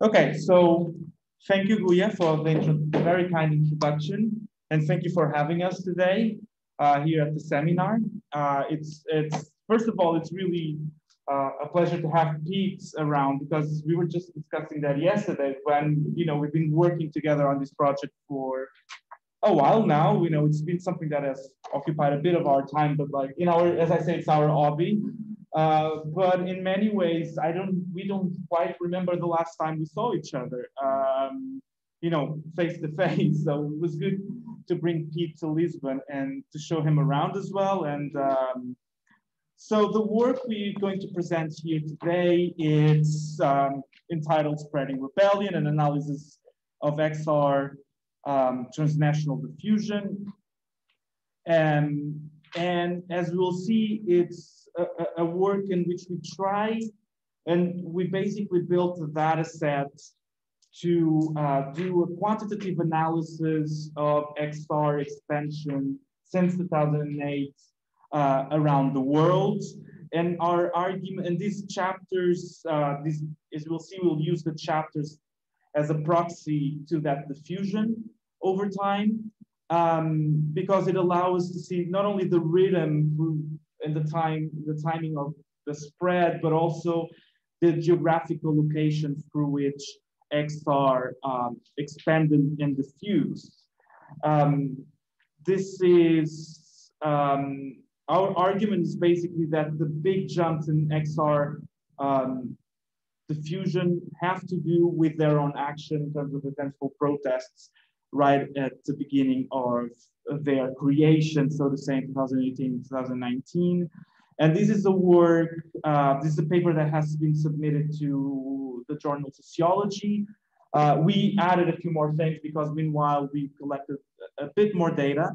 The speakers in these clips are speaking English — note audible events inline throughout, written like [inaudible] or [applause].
Okay, so thank you, Guya, for the very kind introduction, and thank you for having us today uh, here at the seminar. Uh, it's, it's first of all, it's really uh, a pleasure to have Pete around because we were just discussing that yesterday when you know we've been working together on this project for a while now. You know, it's been something that has occupied a bit of our time, but like in our, as I say, it's our hobby. Uh, but in many ways, I don't, we don't quite remember the last time we saw each other, um, you know, face to [laughs] face. So it was good to bring Pete to Lisbon and to show him around as well. And um, so the work we're going to present here today is um, entitled Spreading Rebellion, an analysis of XR um, transnational diffusion. And, and as we'll see, it's a, work in which we try and we basically built a data set to uh, do a quantitative analysis of XR expansion since 2008 uh, around the world. And our argument, and these chapters, uh, this, as we'll see, we'll use the chapters as a proxy to that diffusion over time um, because it allows us to see not only the rhythm through and the time, the timing of the spread, but also the geographical location through which XR um, expanded and diffused. Um, this is, um, our argument is basically that the big jumps in XR um, diffusion have to do with their own action in terms of eventful protests right at the beginning of their creation, so to say, in 2018, 2019. And this is a work, uh, this is a paper that has been submitted to the journal Sociology. Uh, we added a few more things because meanwhile we collected a bit more data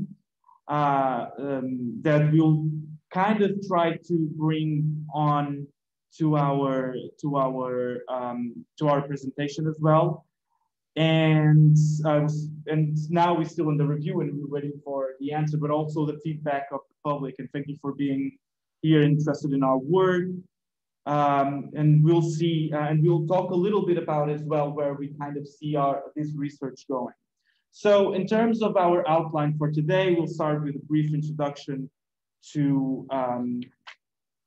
uh, um, that we'll kind of try to bring on to our to our um, to our presentation as well. And I was, and now we're still in the review and we're waiting for the answer, but also the feedback of the public. And thank you for being here interested in our work. Um, and we'll see, uh, and we'll talk a little bit about as well where we kind of see our this research going. So in terms of our outline for today, we'll start with a brief introduction to um,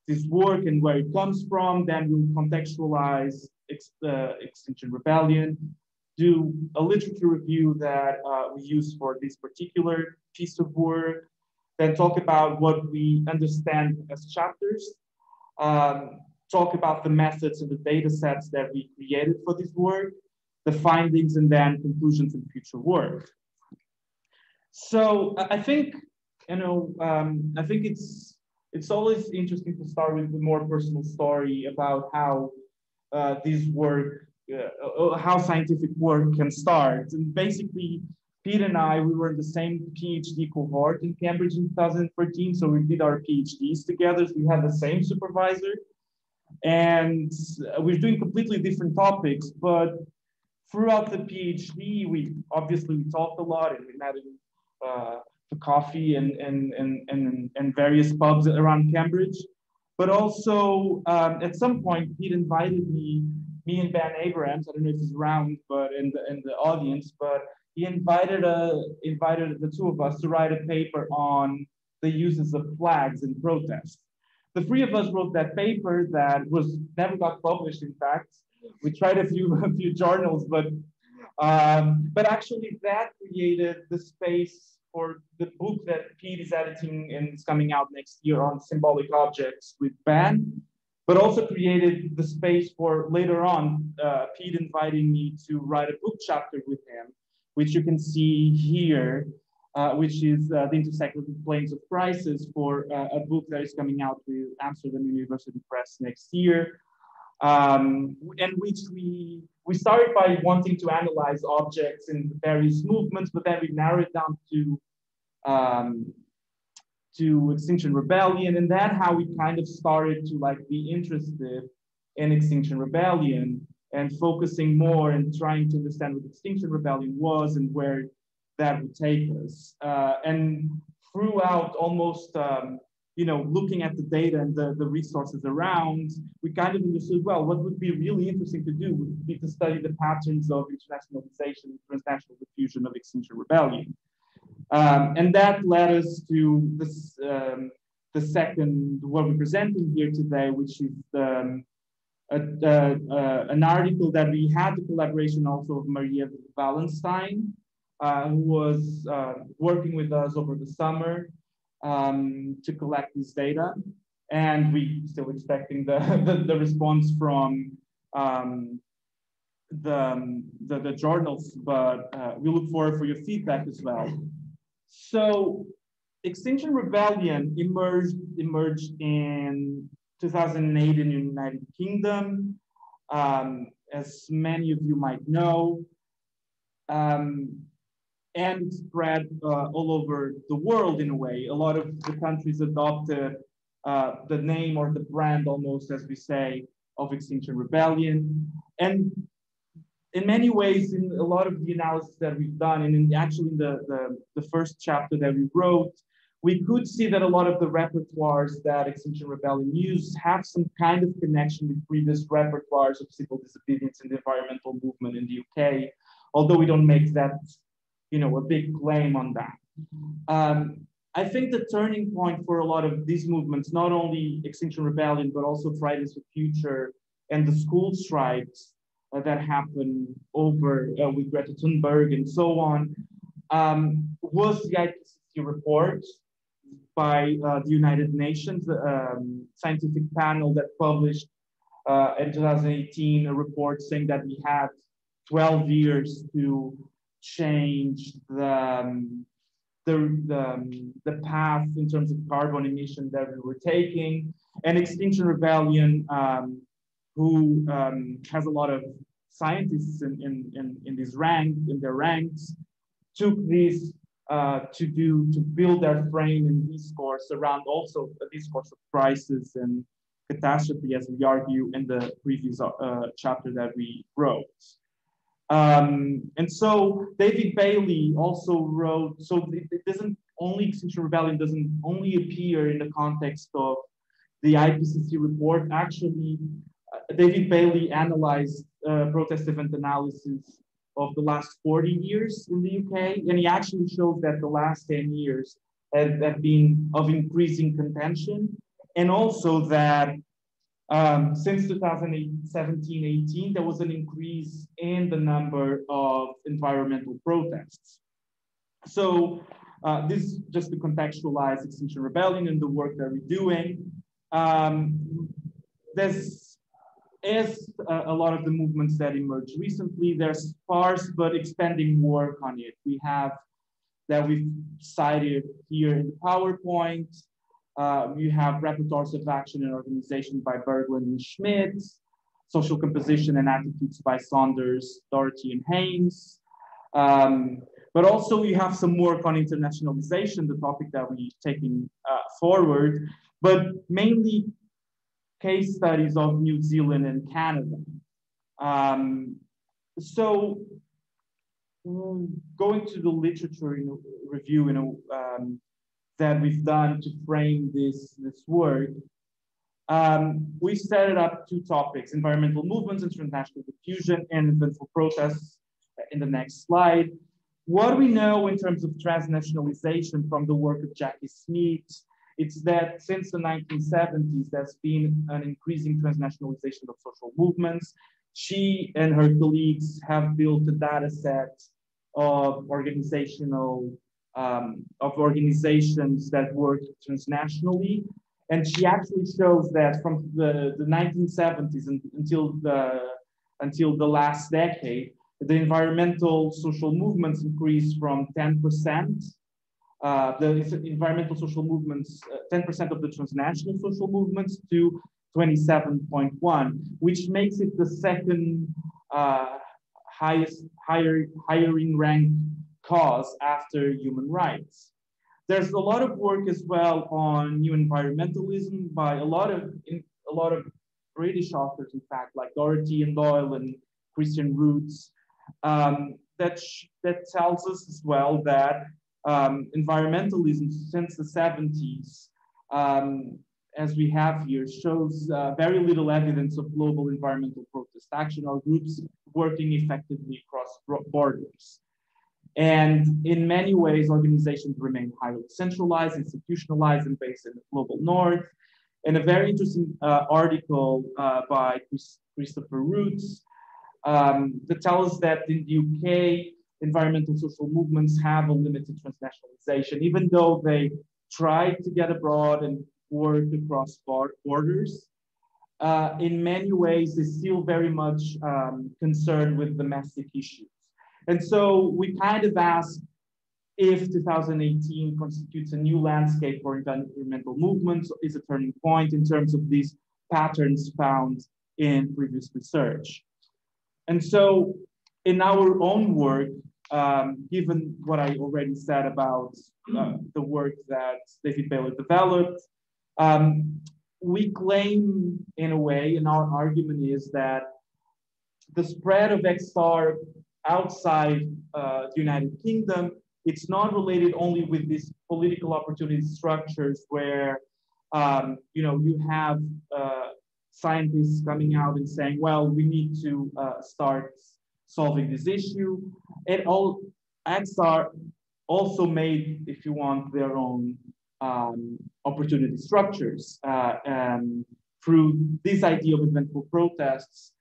this work and where it comes from. Then we'll contextualize ex uh, Extinction Rebellion, do a literature review that uh, we use for this particular piece of work, then talk about what we understand as chapters, um, talk about the methods and the data sets that we created for this work, the findings, and then conclusions and future work. So I think, you know, um, I think it's it's always interesting to start with a more personal story about how uh, this work uh, how scientific work can start. And basically, Pete and I, we were in the same PhD cohort in Cambridge in 2014. So we did our PhDs together. So we had the same supervisor. And we're doing completely different topics. But throughout the PhD, we obviously we talked a lot and we met in uh, for coffee and, and, and, and, and various pubs around Cambridge. But also, um, at some point, Pete invited me me and Ben Abrams. I don't know if he's around, but in the in the audience, but he invited a invited the two of us to write a paper on the uses of flags in protests. The three of us wrote that paper that was never got published. In fact, we tried a few [laughs] a few journals, but um, but actually that created the space for the book that Pete is editing and is coming out next year on symbolic objects with Ben but also created the space for later on uh, Pete inviting me to write a book chapter with him, which you can see here, uh, which is uh, the intersecting planes of crisis for uh, a book that is coming out with Amsterdam University Press next year. Um, and which we we started by wanting to analyze objects in various movements, but then we narrowed down to um, to Extinction Rebellion, and that how we kind of started to like be interested in Extinction Rebellion and focusing more and trying to understand what Extinction Rebellion was and where that would take us. Uh, and throughout almost um, you know, looking at the data and the, the resources around, we kind of understood, well, what would be really interesting to do would be to study the patterns of internationalization, transnational diffusion of Extinction Rebellion. Um, and that led us to this, um, the second, what we're presenting here today, which is um, a, an article that we had the collaboration also of Maria Valenstein, uh, who was uh, working with us over the summer um, to collect this data. And we're still expecting the, [laughs] the, the response from um, the, the, the, journals, but uh, we look forward for your feedback as well. So Extinction Rebellion emerged, emerged in 2008 in the United Kingdom. Um, as many of you might know, um, and spread uh, all over the world in a way. A lot of the countries adopted uh, the name or the brand almost, as we say, of Extinction Rebellion. And in many ways, in a lot of the analysis that we've done, and in actually in the, the, the first chapter that we wrote, we could see that a lot of the repertoires that Extinction Rebellion used have some kind of connection with previous repertoires of civil disobedience and the environmental movement in the UK, although we don't make that you know, a big claim on that. Um, I think the turning point for a lot of these movements, not only Extinction Rebellion, but also Fridays for Future and the school strikes uh, that happened over uh, with Greta Thunberg and so on, um, was the IPCC report by uh, the United Nations um, scientific panel that published uh, in 2018 a report saying that we had 12 years to change the, um, the, the, um, the path in terms of carbon emission that we were taking. And Extinction Rebellion, um, who um, has a lot of scientists in, in, in, in rank, in their ranks, took this uh, to do, to build their frame and discourse around also a discourse of crisis and catastrophe, as we argue in the previous uh, chapter that we wrote. Um, and so David Bailey also wrote, so it, it doesn't only Extinction Rebellion doesn't only appear in the context of the IPCC report. Actually, David Bailey analyzed uh, protest event analysis of the last 40 years in the UK, and he actually shows that the last 10 years have, have been of increasing contention, and also that um, since 2017-18, there was an increase in the number of environmental protests. So uh, this is just to contextualize Extinction Rebellion and the work that we're doing. Um, there's as a, a lot of the movements that emerged recently, there's sparse but expanding work on it. We have that we've cited here in the PowerPoint, uh, you have repertoires of action and organization by Berglund and Schmidt, social composition and attitudes by Saunders, Doherty, and Hayes. Um, but also we have some work on internationalization, the topic that we're taking uh, forward, but mainly case studies of New Zealand and Canada. Um, so going to the literature know, review, you know, um, that we've done to frame this, this work, um, we set it up two topics, environmental movements, international diffusion, and eventful protests in the next slide. What we know in terms of transnationalization from the work of Jackie Smith, it's that since the 1970s, there's been an increasing transnationalization of social movements. She and her colleagues have built a data set of organizational um, of organizations that work transnationally. And she actually shows that from the, the 1970s until, the, until the last decade, the environmental social movements increased from 10%, uh, the environmental social movements, 10% uh, of the transnational social movements to 27.1, which makes it the second uh, highest higher, hiring rank cause after human rights. There's a lot of work as well on new environmentalism by a lot of a lot of British authors, in fact, like Doherty and Doyle and Christian Rootes, um, that that tells us as well that um, environmentalism since the 70s um, as we have here, shows uh, very little evidence of global environmental protest action or groups working effectively across borders. And in many ways, organizations remain highly centralized, institutionalized, and based in the global north. And a very interesting uh, article uh, by Chris, Christopher Rootes um, that tells us that in the UK, environmental social movements have a limited transnationalization, even though they try to get abroad and work across borders. Uh, in many ways, they're still very much um, concerned with domestic issues. And so we kind of ask if 2018 constitutes a new landscape for environmental movements, is a turning point in terms of these patterns found in previous research. And so in our own work, um, given what I already said about uh, the work that David Bailey developed, um, we claim in a way, and our argument is that the spread of XR outside uh, the United Kingdom, it's not related only with these political opportunity structures where um, you know you have uh, scientists coming out and saying, well, we need to uh, start solving this issue. It all XR also made, if you want, their own um, opportunity structures uh, through this idea of eventful protests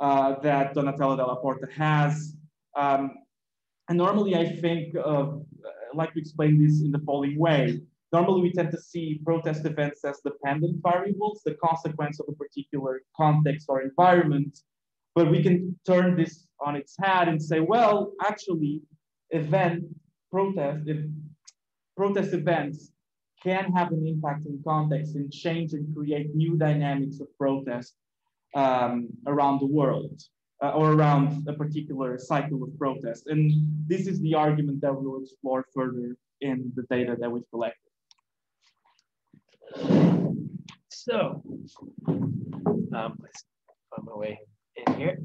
uh, that Donatella Della Porta has. Um, and normally I think of, I like to explain this in the following way. Normally we tend to see protest events as dependent variables, the consequence of a particular context or environment, but we can turn this on its head and say, well, actually, event protest, if protest events can have an impact in context and change and create new dynamics of protest um, around the world uh, or around a particular cycle of protest. And this is the argument that we'll explore further in the data that we've collected. So, um, find my way in here.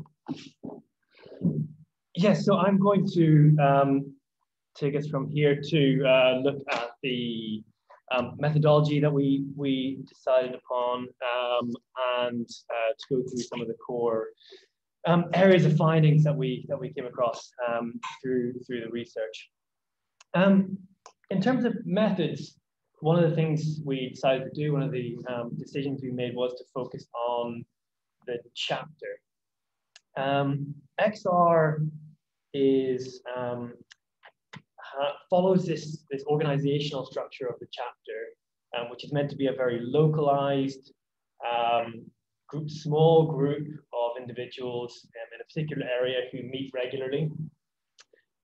Yes, so I'm going to um, take us from here to uh, look at the um, methodology that we, we decided upon um, and uh, to go through some of the core um, areas of findings that we, that we came across um, through, through the research. Um, in terms of methods, one of the things we decided to do, one of the decisions we made was to focus on the chapter. XR is um, follows this, this organizational structure of the chapter, um, which is meant to be a very localized, um, group, small group of individuals um, in a particular area who meet regularly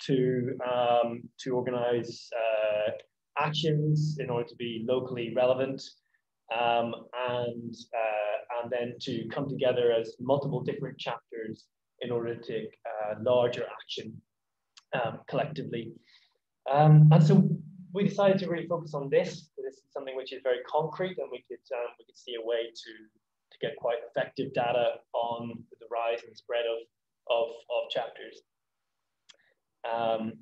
to, um, to organize uh, actions in order to be locally relevant um, and, uh, and then to come together as multiple different chapters in order to take uh, larger action um, collectively. Um, and so we decided to really focus on this. This is something which is very concrete, and we could um, we could see a way to to get quite effective data on the rise and spread of of, of chapters. Um,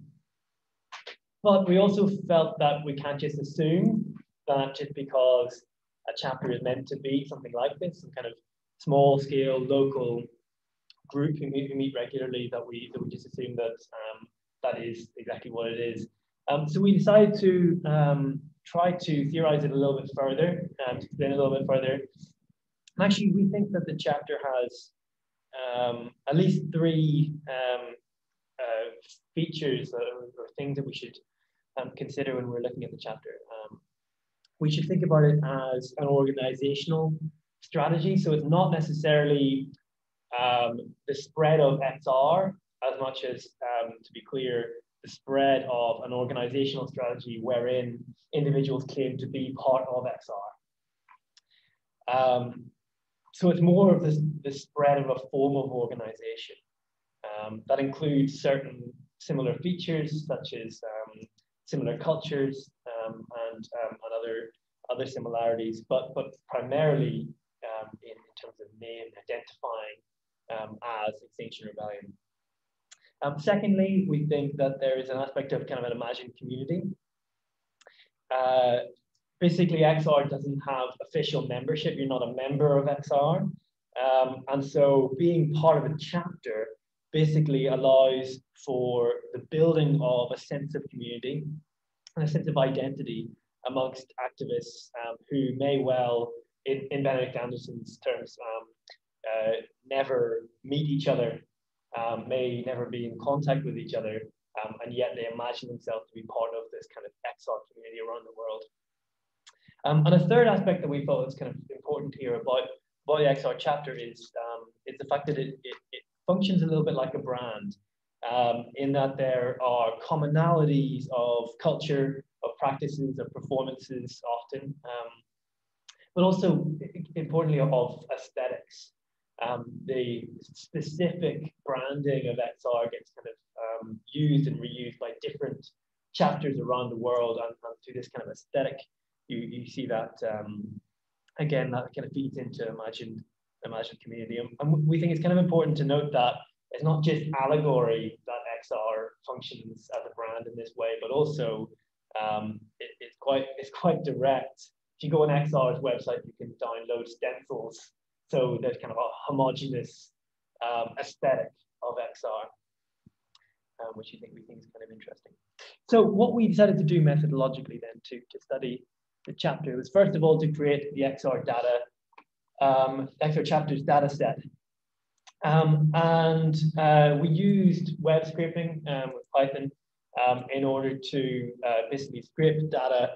but we also felt that we can't just assume that just because a chapter is meant to be something like this, some kind of small scale local group who meet, who meet regularly, that we that we just assume that um, that is exactly what it is. Um, so we decided to um, try to theorize it a little bit further, um, to explain a little bit further. And actually, we think that the chapter has um, at least three um, uh, features or, or, things that we should um, consider when we're looking at the chapter. We should think about it as an organizational strategy. So it's not necessarily the spread of XR as much as, um, to be clear, the spread of an organizational strategy wherein individuals claim to be part of XR. Um, so it's more of this, the spread of a form of organization um, that includes certain similar features such as um, similar cultures um, and, um, and other, other similarities, but, but primarily in, in, terms of name identifying as Extinction Rebellion. Um, secondly, we think that there is an aspect of kind of an imagined community. Uh, basically XR doesn't have official membership. You're not a member of XR. Um, and so being part of a chapter basically allows for the building of a sense of community and a sense of identity amongst activists um, who may well, in, in Benedict Anderson's terms, um, uh, never meet each other, um, may never be in contact with each other, um, and yet they imagine themselves to be part of this kind of XR community around the world. Um, and a third aspect that we thought was kind of important here about, about the XR chapter is, um, is the fact that it, it, it, functions a little bit like a brand um, in that there are commonalities of culture, of practices, of performances often, um, but also importantly of aesthetics. Um, the specific branding of XR gets kind of um, used and reused by different chapters around the world and, and to this kind of aesthetic you, you see that um, again that kind of feeds into imagined imagined community and, and, we think it's kind of important to note that it's not just allegory that XR functions as a brand in this way but also um, it, it's quite it's quite direct if you go on XR's website you can download stencils so there's kind of a homogenous um, aesthetic of XR um, which you think we think is kind of interesting. So what we decided to do methodologically then to, to study the chapter was first of all to create the XR data, um, XR chapters data set. Um, and uh, we used web scraping um, with Python um, in order to uh, basically scrape data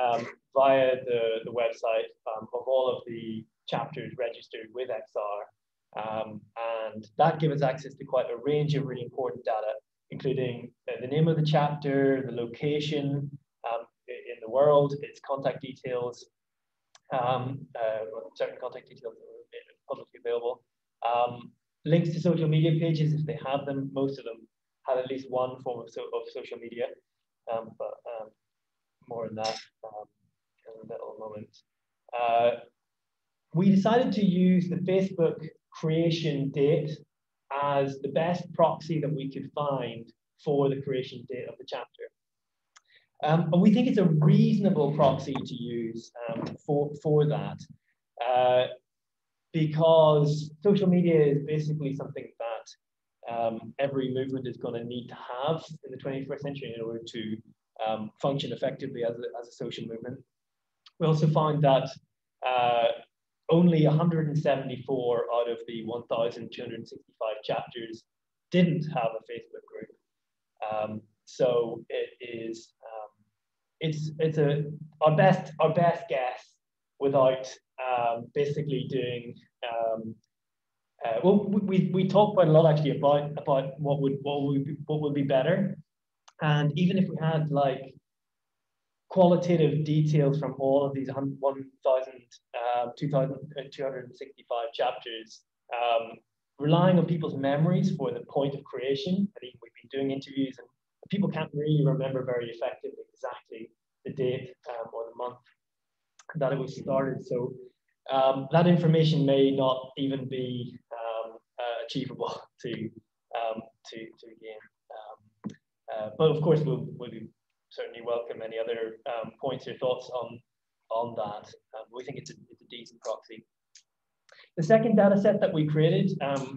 um, via the, the website um, of all of the chapters registered with XR. Um, and that gave us access to quite a range of really important data, including uh, the name of the chapter, the location, in the world, its contact details, uh, certain contact details that are publicly available. Um, links to social media pages, if they have them, most of them have at least one form of, so, of social media, um, but um, more on that um, in a little moment. Uh, we decided to use the Facebook creation date as the best proxy that we could find for the creation date of the chapter. Um, and we think it's a reasonable proxy to use um, for, for that uh, because social media is basically something that um, every movement is going to need to have in the 21st century in order to um, function effectively as a, as a social movement. We also found that uh, only 174 out of the 1,265 chapters didn't have a Facebook group. Um, so it is um, it's it's a our best our best guess without um, basically doing um, uh, well we, we talk quite a lot actually about about what would what would be, what would be better and even if we had like qualitative details from all of these 1,000, uh, 2,265 chapters, um, relying on people's memories for the point of creation. I think we've been doing interviews and people can't really remember very effectively exactly the date um, or the month that it was started. So um, that information may not even be um, uh, achievable [laughs] to, um, to, to gain. Um, uh, but of course, we'll, we'll certainly welcome any other um, points or thoughts on, on that. we think it's a, it's a decent proxy. The second data set that we created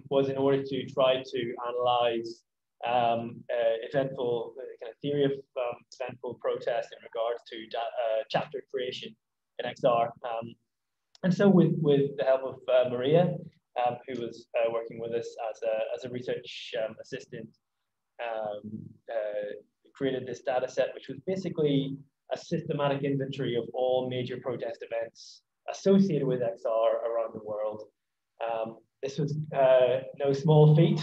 was in order to try to analyze um, uh, eventful uh, kind of theory of um, eventful protest in regards to uh, chapter creation in XR. Um, and so with, with the help of uh, Maria, um, who was uh, working with us as a, as a research um, assistant, um, uh, created this data set, which was basically a systematic inventory of all major protest events associated with XR around the world. this was no small feat.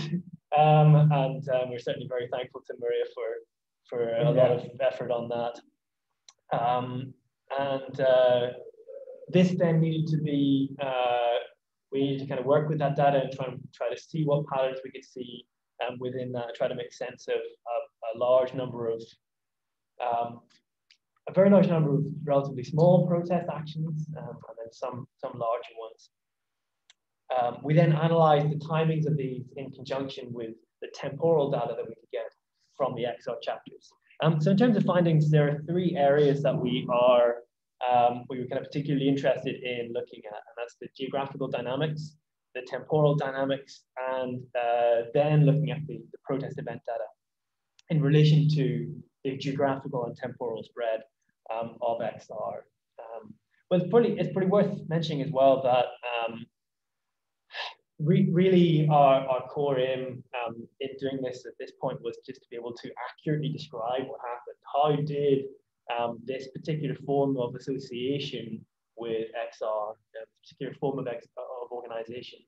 Um, and um, we're certainly very thankful to Maria for, for a lot of effort on that. Um, and uh, this then needed to be, uh, we needed to kind of work with that data and try and try to see what patterns we could see um, within that, try to make sense of, of a large number of, um, a very large number of relatively small protest actions um, and then some, some larger ones. Um, we then analyzed the timings of these in conjunction with the temporal data that we could get from the XR chapters. Um, so in terms of findings, there are three areas that we are um, we were kind of particularly interested in looking at, and that's the geographical dynamics, the temporal dynamics, and uh, then looking at the, the protest event data in relation to the geographical and temporal spread um, of XR. Um, it's pretty, it's pretty worth mentioning as well that um, re really our, our core aim um, in doing this at this point was just to be able to accurately describe what happened. How did um, this particular form of association with XR, a particular form of, X, of organization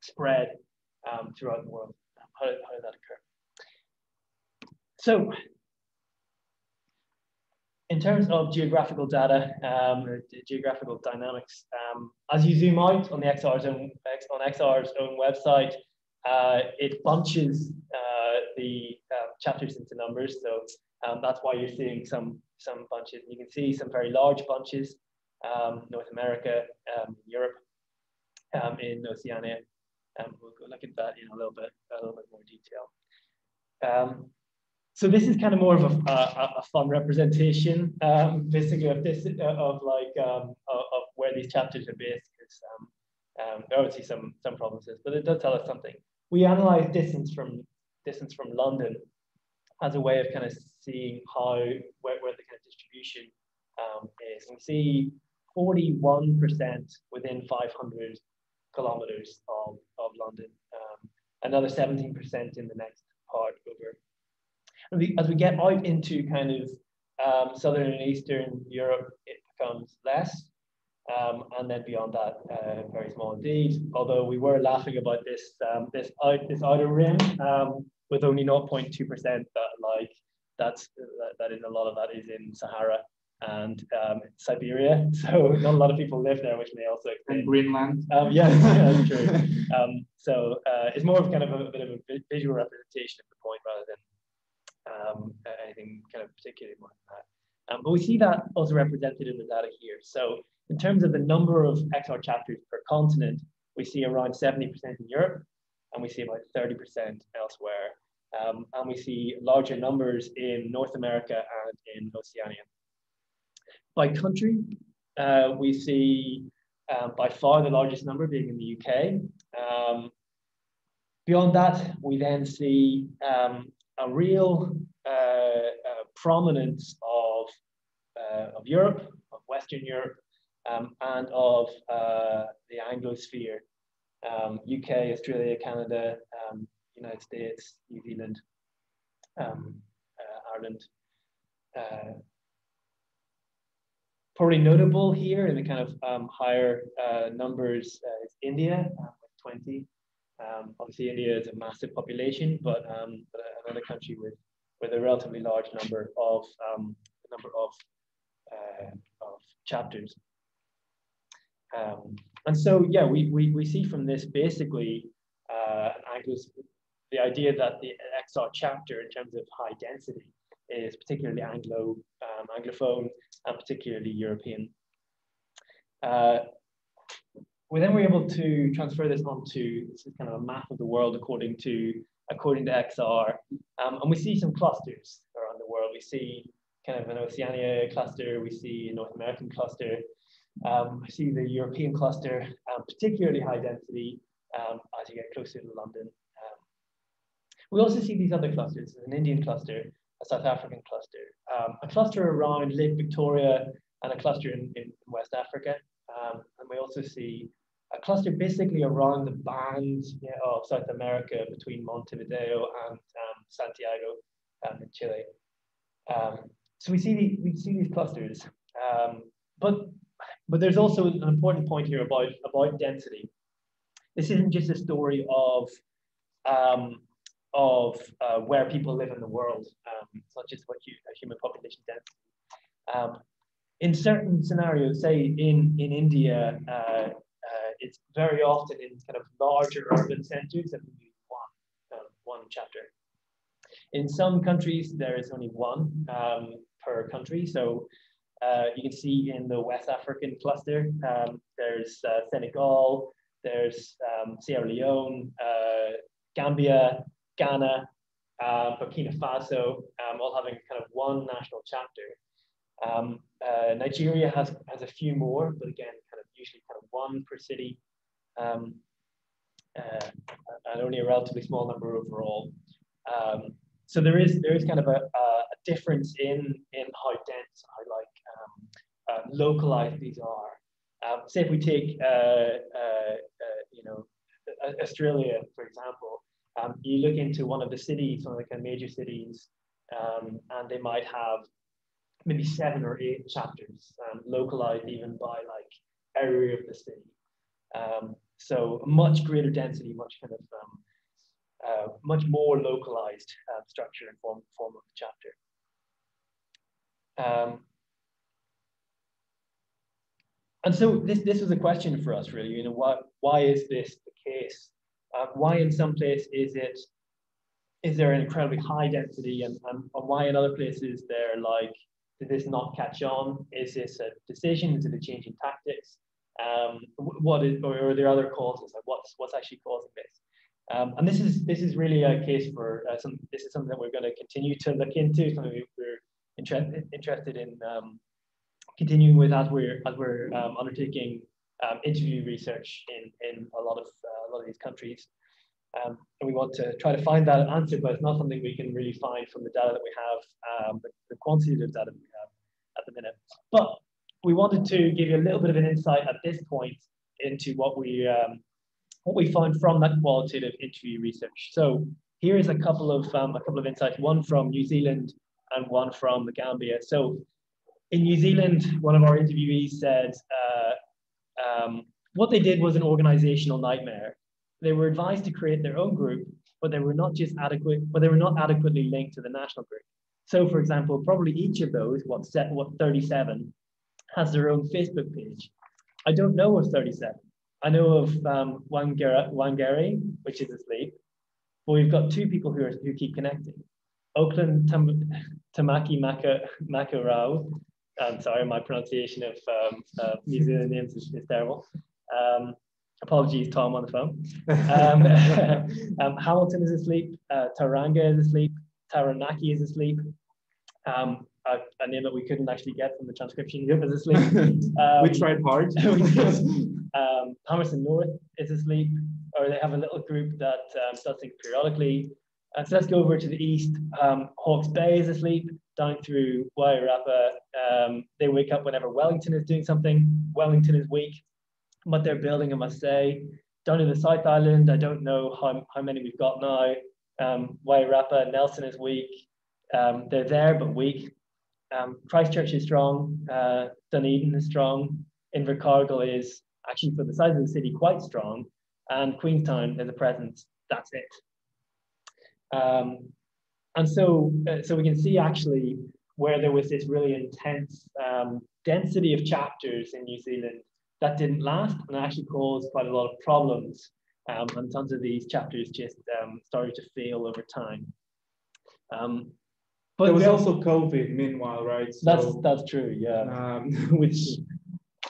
spread um, throughout the world? How did, how did that occur? So in terms of geographical data, um, geographical dynamics, um, as you zoom out on the XR's own, on XR's own website, uh, it bunches uh, the uh, chapters into numbers. So um, that's why you're seeing some, some bunches. You can see some very large bunches, um, North America, um, Europe, um, in Oceania. we'll go look at that in a little bit, a little bit more detail so this is kind of more of a, a, a fun representation, um, basically of this uh, of like um, of, of, where these chapters are based. Because um, um, there are obviously some some provinces, but it does tell us something. We analyze distance from distance from London as a way of kind of seeing how where, where the kind of distribution um, is. And we see 41% within 500 kilometers of, of London, um, another 17% in the next part over as we get out into kind of um, southern and eastern Europe, it becomes less. Um, and then beyond that, uh, very small indeed. Although we were laughing about this um, this out this outer rim um, with only 0.2 percent, that like that's that, is a lot of that is in Sahara and um, Siberia. [laughs] So not a lot of people live there, which may also explain. And Greenland. Um, yeah, yeah, [laughs] that's true. [laughs] Um, so uh, it's more of kind of a, a, bit of a visual representation of the point rather than um, anything kind of particularly more than that. Um, but we see that also represented in the data here. So in terms of the number of XR chapters per continent, we see around 70% in Europe, and we see about 30% elsewhere. Um, and we see larger numbers in North America and in Oceania. By country, uh, we see uh, by far the largest number being in the UK. Um, beyond that, we then see um, a real uh, uh, prominence of, uh, of Europe, of Western Europe, um, and of the Anglosphere, um, UK, Australia, Canada, um, United States, New Zealand, um, Ireland. probably notable here in the kind of um, higher numbers is India with 20, um, obviously, India is a massive population, but, um, but another country with with a relatively large number of um, number of uh, of chapters. And so, yeah, we, we, we see from this basically uh, the idea that the XR chapter in terms of high density is particularly Anglo, um, Anglophone and particularly European. Uh, we then were able to transfer this onto this is kind of a map of the world according to according to XR, um, and we see some clusters around the world. We see kind of an Oceania cluster, we see a North American cluster, um, we see the European cluster, um, particularly high density um, as you get closer to London. Um, we also see these other clusters, an Indian cluster, a South African cluster, um, a cluster around Lake Victoria, and a cluster in, in West Africa. Um, and we also see a cluster basically around the band yeah, of South America between Montevideo and Santiago in Chile. So we see the, we see these clusters, but but there's also an important point here about about density. This isn't just a story of um, of uh, where people live in the world. Um, it's not just what you, human population density in certain scenarios, say in, in India, uh, uh, it's very often in kind of larger urban centers that we one, uh, one chapter. In some countries, there is only one um, per country. So uh, you can see in the West African cluster, um, there's uh, Senegal, there's um, Sierra Leone, uh, Gambia, Ghana, Burkina Faso, um, all having kind of one national chapter. Um, uh, Nigeria has, has a few more, but again, kind of usually kind of one per city, um, uh, and only a relatively small number overall. Um, so there is there is kind of a, a, difference in in how dense, how like uh, localized these are. Um, say if we take uh, uh, you know Australia for example, um, you look into one of the cities, one of the kind of major cities, um, and they might have maybe seven or eight chapters, um, localized even by like area of the city. Um, so much greater density, much kind of um, uh, much more localized uh, structure and form, form of the chapter. Um, and so this, this was a question for us really, you know, why, why is this the case? Uh, why in some places is it, is there an incredibly high density and, and, and why in other places they're like did this not catch on? Is this a decision? Is it a change in tactics? Um, what is, or are there other causes? Like what's what's actually causing this? Um, and this is this is really a case for uh, some. This is something that we're going to continue to look into. Something we're interested interested in um, continuing with as we're as we're um, undertaking um, interview research in in a lot of uh, a lot of these countries. Um, and we want to try to find that answer, but it's not something we can really find from the data that we have, um, the, the, quantitative data that we have at the minute. But we wanted to give you a little bit of an insight at this point into what we um, what we found from that qualitative interview research. So here is a couple of um, a couple of insights, one from New Zealand and one from the Gambia. So in New Zealand, one of our interviewees said uh, um, what they did was an organizational nightmare they were advised to create their own group, but they were not just adequate, but they were not adequately linked to the national group. So for example, probably each of those, what set what 37, has their own Facebook page. I don't know of 37. I know of um, Whangarei, which is asleep, but we've got two people who, are, who keep connecting. Auckland Tam Tamaki Maka, Makarao, I'm sorry, my pronunciation of um, uh, New Zealand names is, is terrible. Um, Apologies, Tom, on the phone. Um, [laughs] um, Hamilton is asleep. Uh, Tauranga is asleep. Taranaki is asleep. Um, a, a, name that we couldn't actually get from the transcription is asleep. [laughs] Um, we tried hard. [laughs] um, Palmerston North is asleep, or they have a little group that um, does things periodically. Uh, so let's go over to the east. Um, Hawke's Bay is asleep, down through Wairarapa. Um, they wake up whenever Wellington is doing something. Wellington is weak what they're building, I must say. Down in the South Island, I don't know how, how many we've got now. Um, Wairarapa, Nelson is weak. Um, they're there, but weak. Um, Christchurch is strong. Uh, Dunedin is strong. Invercargill is actually, for the size of the city, quite strong. And Queenstown is a presence. That's it. Um, and so, uh, so we can see actually where there was this really intense um, density of chapters in New Zealand that didn't last and actually caused quite a lot of problems. Um, and tons of these chapters just um, started to fail over time. Um, but there was also COVID meanwhile, right? So, that's that's true, yeah. Um, [laughs] which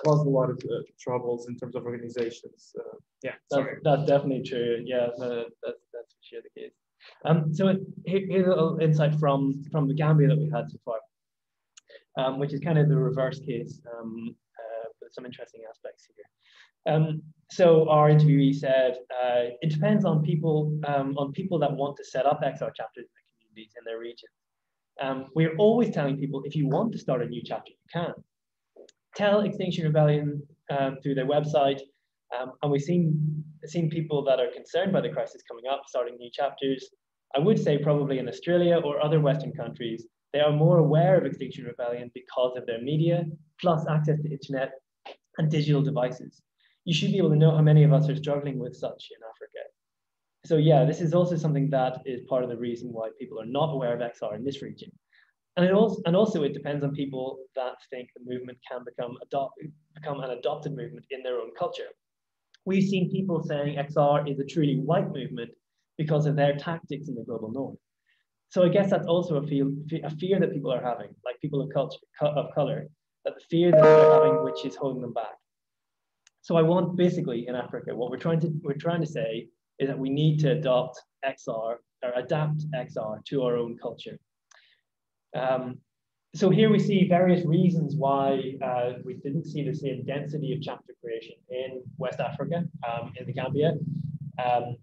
caused a lot of uh, troubles in terms of organizations. Uh, yeah, that's, that's, definitely true. Yeah, that's that's for sure the case. Um, so here, here's a little insight from from the Gambia that we had so far, um, which is kind of the reverse case. Um, some interesting aspects here. Um, so our interviewee said, uh, it depends on people, um, on people that want to set up XR chapters in the communities in their region. Um, we're always telling people, if you want to start a new chapter, you can. Tell Extinction Rebellion through their website, um, and we've seen, seen people that are concerned by the crisis coming up, starting new chapters. I would say probably in Australia or other Western countries, they are more aware of Extinction Rebellion because of their media, plus access to internet and digital devices. You should be able to know how many of us are struggling with such in Africa. So yeah, this is also something that is part of the reason why people are not aware of XR in this region. And, it also, and also it depends on people that think the movement can become, adopt, become an adopted movement in their own culture. We've seen people saying XR is a truly white movement because of their tactics in the global north. So I guess that's also a, feel, a fear that people are having, like people of culture of color, that the fear that they're having, which is holding them back. So I want basically in Africa, what we're trying to we're trying to say is that we need to adopt XR or adapt XR to our own culture. Um, so here we see various reasons why uh, we didn't see the same density of chapter creation in West Africa, um, in the Gambia. Um,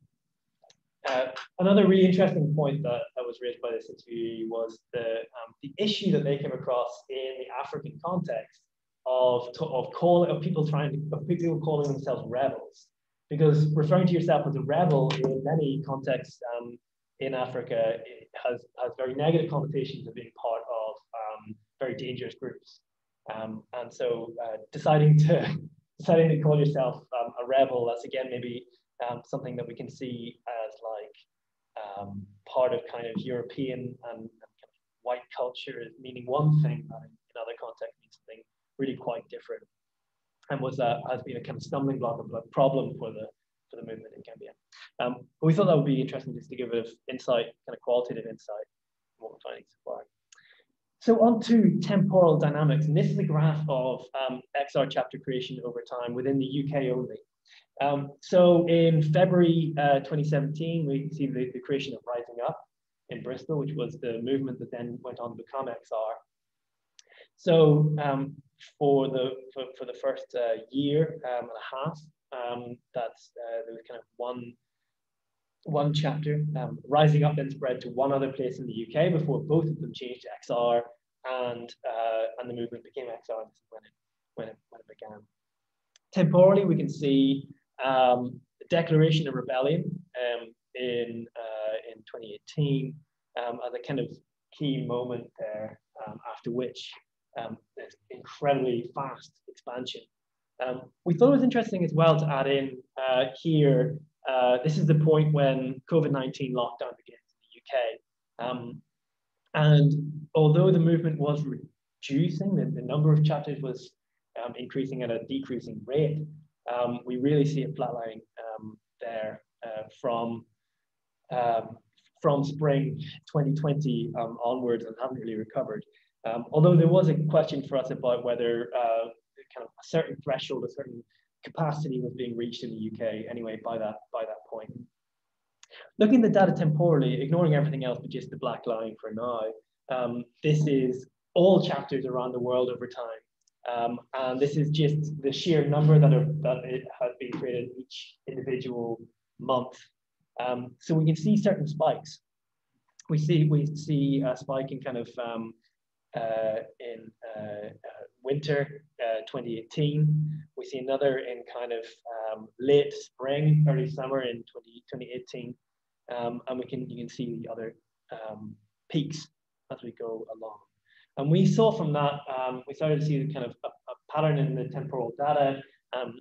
uh, another really interesting point that, that was raised by this interview was the, um, the issue that they came across in the African context of, of, call, of people trying to, of people calling themselves rebels. Because referring to yourself as a rebel in many contexts um, in Africa has, has very negative connotations of being part very dangerous groups. Um, and so uh, deciding to [laughs] deciding to call yourself um, a rebel, that's again maybe um, something that we can see as like um, part of kind of European and, and kind of white culture meaning one thing, but in other contexts means something really quite different. And was that has been a kind of stumbling block of a problem for the for the movement in Gambia. Um, but we thought that would be interesting just to give a bit of insight, kind of qualitative insight, what we're finding so far. So on to temporal dynamics, and this is a graph of um, XR chapter creation over time within the UK only. Um, so in February uh, 2017, we see the, the, creation of Rising Up in Bristol, which was the movement that then went on to become XR. So um, for the for, for the first uh, year um, and a half, um, that's uh, there was kind of one one chapter. Um, Rising Up then spread to one other place in the UK before both of them changed to XR, and uh, and the movement became XR. When it when it when it began. Temporally, we can see um, the Declaration of Rebellion um, in, uh, in 2018 um, as a kind of key moment there, um, after which um, there's incredibly fast expansion. We thought it was interesting as well to add in uh, here, uh, this is the point when COVID-19 lockdown begins in the UK. and although the movement was reducing, the, the number of chapters was increasing at a decreasing rate, um, we really see it flatlining um, there uh, from um, from spring 2020 um, onwards and haven't really recovered. Um, although there was a question for us about whether uh, kind of a certain threshold, a certain capacity was being reached in the UK anyway by that by that point. Looking at the data temporally, ignoring everything else but just the black line for now, um, this is all chapters around the world over time. Um, and this is just the sheer number that, are, that it has been created each individual month. Um, so we can see certain spikes. We see we see a spike in kind of um, uh, in uh, uh, winter uh, 2018. We see another in kind of um, late spring, early summer in 20, 2018. Um, and we can you can see the other um, peaks as we go along. And we saw from that, um, we started to see the kind of a, a pattern in the temporal data um,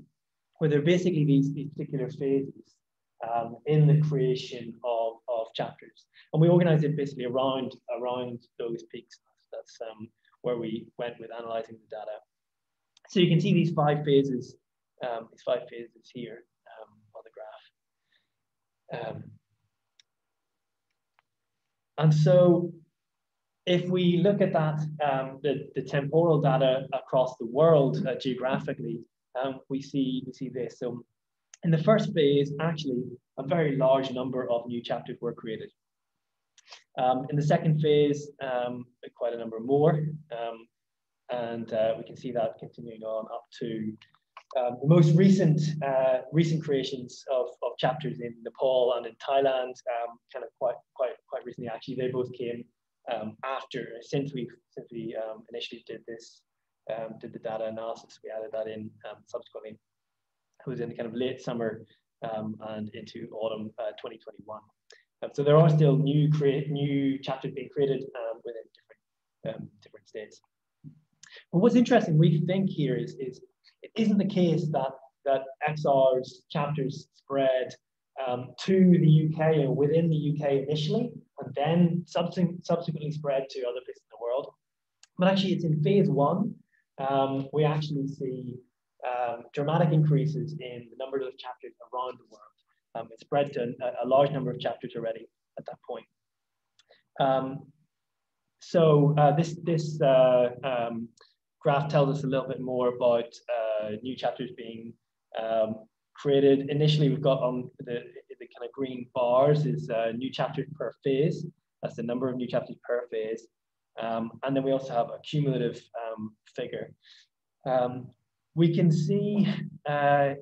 where there are basically these, these particular phases um, in the creation of, of chapters. And we organized it basically around, around those peaks. That's um, where we went with analyzing the data. So you can see these five phases, um, these five phases here um, on the graph. and so if we look at that, um, the, the temporal data across the world uh, geographically, um, we see we see this. So in the first phase, actually, a very large number of new chapters were created. Um, in the second phase, um, quite a number more. Um, and uh, we can see that continuing on up to um, the most recent uh, recent creations of, of chapters in Nepal and in Thailand, kind of quite quite quite recently. Actually, they both came um, after, since we since we um, initially did this, um, did the data analysis, we added that in um, subsequently. It was in the kind of late summer um, and into autumn uh, 2021. Um, so there are still new create new chapters being created within different different states. But what's interesting, we think here is, is it isn't the case that that XR's chapters spread um, to the UK and within the UK initially, and then subsequently spread to other places in the world. But actually, it's in phase one, um, we actually see um, dramatic increases in the number of chapters around the world. Um, it spread to a, a, large number of chapters already at that point. Um, so uh, this, this uh, um, graph tells us a little bit more about uh, new chapters being um, created. Initially, we've got on the, the kind of green bars is uh, new chapters per phase. That's the number of new chapters per phase. Um, and then we also have a cumulative um, figure. We can see uh,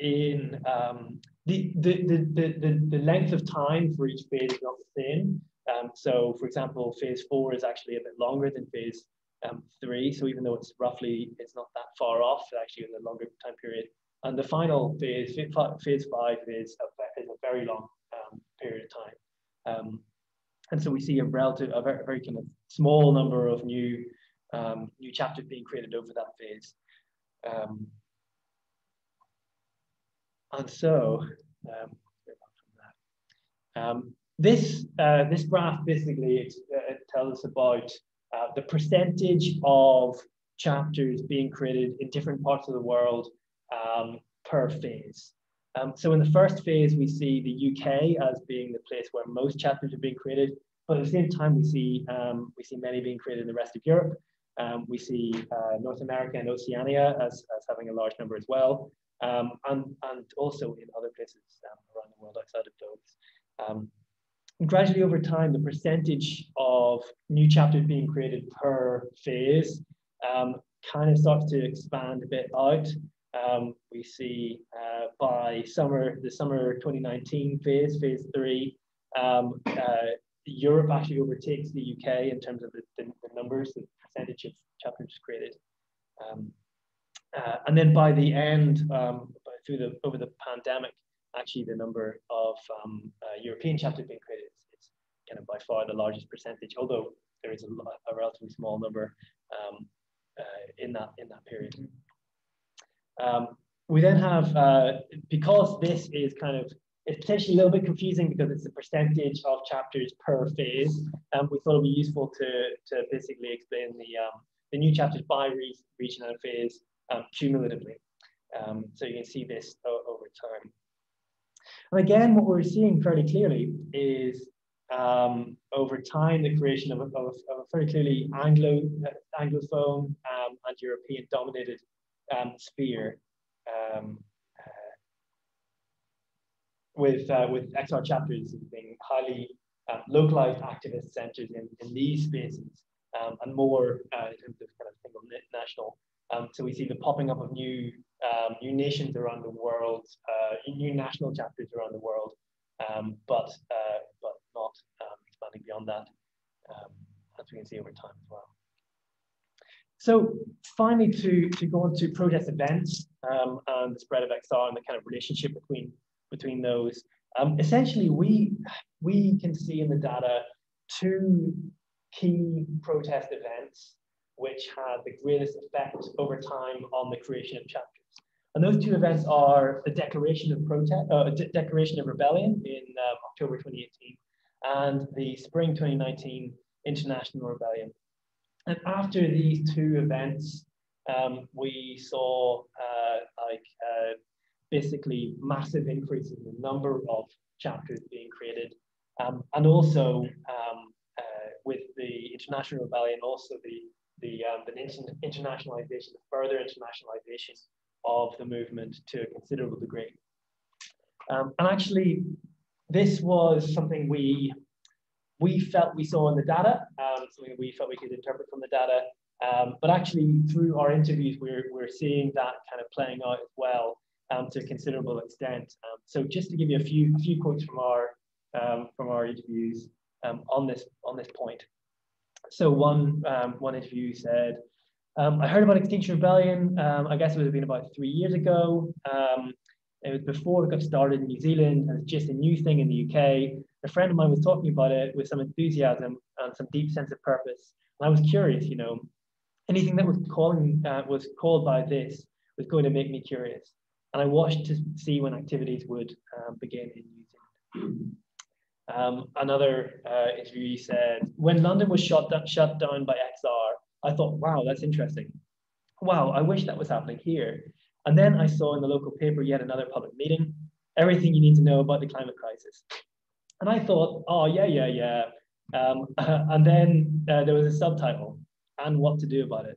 in um, the, the, the, the, the length of time for each phase is not the same. Um, so for example, phase four is actually a bit longer than phase um, three. So even though it's roughly, it's not that far off, actually in a longer time period. And the final phase, phase five is a, is a very long um, period of time. Um, and so we see a relative, a very, very kind of small number of new, um, new chapters being created over that phase. And so, um, um, this, uh, this graph basically uh, tells us about uh, the percentage of chapters being created in different parts of the world um, per phase. Um, so in the first phase, we see the UK as being the place where most chapters are being created, but at the same time, we see, um, we see many being created in the rest of Europe. Um, we see uh, North America and Oceania as, as having a large number as well, um, and, and also in other places um, around the world outside of those. Um, gradually over time, the percentage of new chapters being created per phase um, kind of starts to expand a bit out. Um, we see uh, by summer, the summer 2019 phase, phase three, um, uh, Europe actually overtakes the UK in terms of the, the, the numbers, the percentage of chapters created. Um, uh, and then by the end, um, through the over the pandemic, actually the number of um, uh, European chapters being created is, kind of by far the largest percentage, although there is a, a relatively small number um, uh, in that in that period. Um, we then have, uh, because this is kind of, it's potentially a little bit confusing because it's a percentage of chapters per phase. Um, we thought it'd be useful to, to basically explain the, um, the new chapters by re region and phase um, cumulatively. Um, so you can see this over time. And again, what we're seeing fairly clearly is um, over time, the creation of a, of, of a very clearly Anglo, uh, Anglophone um, and European dominated um, sphere um, uh, with, uh, with XR chapters being highly um, localized activist centers in, in these spaces um, and more uh, in terms of kind of single national. Um, so we see the popping up of new, um, new nations around the world, uh, new national chapters around the world, but, uh, but not expanding beyond that, as we can see over time as well. So finally, to, to go on to protest events um, and the spread of XR and the kind of relationship between, between those, um, essentially we, we can see in the data two key protest events which had the greatest effect over time on the creation of chapters. And those two events are the Declaration of Protest, uh, De Declaration of Rebellion in um, October 2018 and the Spring 2019 International Rebellion. And after these two events, um, we saw uh, like uh, basically massive increases in the number of chapters being created, um, and also um, uh, with the international rebellion, also the the, um, the internationalization, the further internationalization of the movement to a considerable degree. Um, and actually, this was something we we felt we saw in the data, um, something we felt we could interpret from the data. Um, but actually, through our interviews, we're, we're seeing that kind of playing out as well um, to a considerable extent. Um, so just to give you a few, few quotes from our, um, from our interviews on, this, on this point. So one, one interview said, I heard about Extinction Rebellion, I guess it would have been about three years ago. It was before it got started in New Zealand, and it's just a new thing in the UK. A friend of mine was talking about it with some enthusiasm and some deep sense of purpose. And I was curious, you know, anything that was calling uh, was called by this was going to make me curious. And I watched to see when activities would um, begin in New Zealand. Um, another uh, interviewee said, when London was shut, down, shut down by XR, I thought, wow, that's interesting. Wow, I wish that was happening here. And then I saw in the local paper yet another public meeting, everything you need to know about the climate crisis. And I thought, oh, yeah, yeah, yeah. Um, [laughs] and then uh, there was a subtitle, and what to do about it.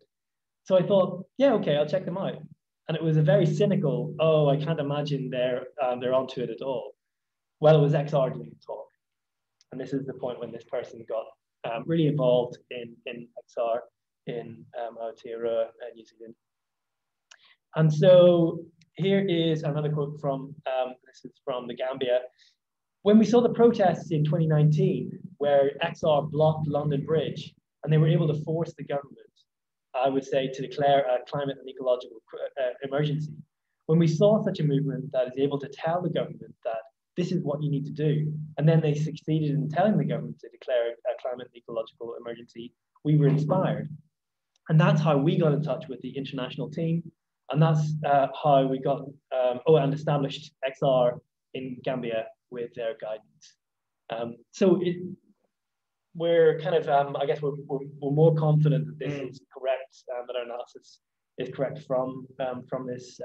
So I thought, yeah, okay, I'll check them out. And it was a very cynical, oh, I can't imagine they're, um, they're onto it at all. Well, it was XR doing the talk. And this is the point when this person got um, really involved in, in XR in um, Aotearoa, uh, New Zealand. And so here is another quote from, um, this is from the Gambia. When we saw the protests in 2019, where XR blocked London Bridge, and they were able to force the government, I would say, to declare a climate and ecological uh, emergency. When we saw such a movement that is able to tell the government that this is what you need to do, and then they succeeded in telling the government to declare a climate and ecological emergency, we were inspired. And that's how we got in touch with the international team and that's uh, how we got, um, oh, and established XR in Gambia with their guidance. Um, so it, we're kind of, um, I guess we're, we're, we're, more confident that this mm. is correct, um, that our analysis is correct from, um, from this,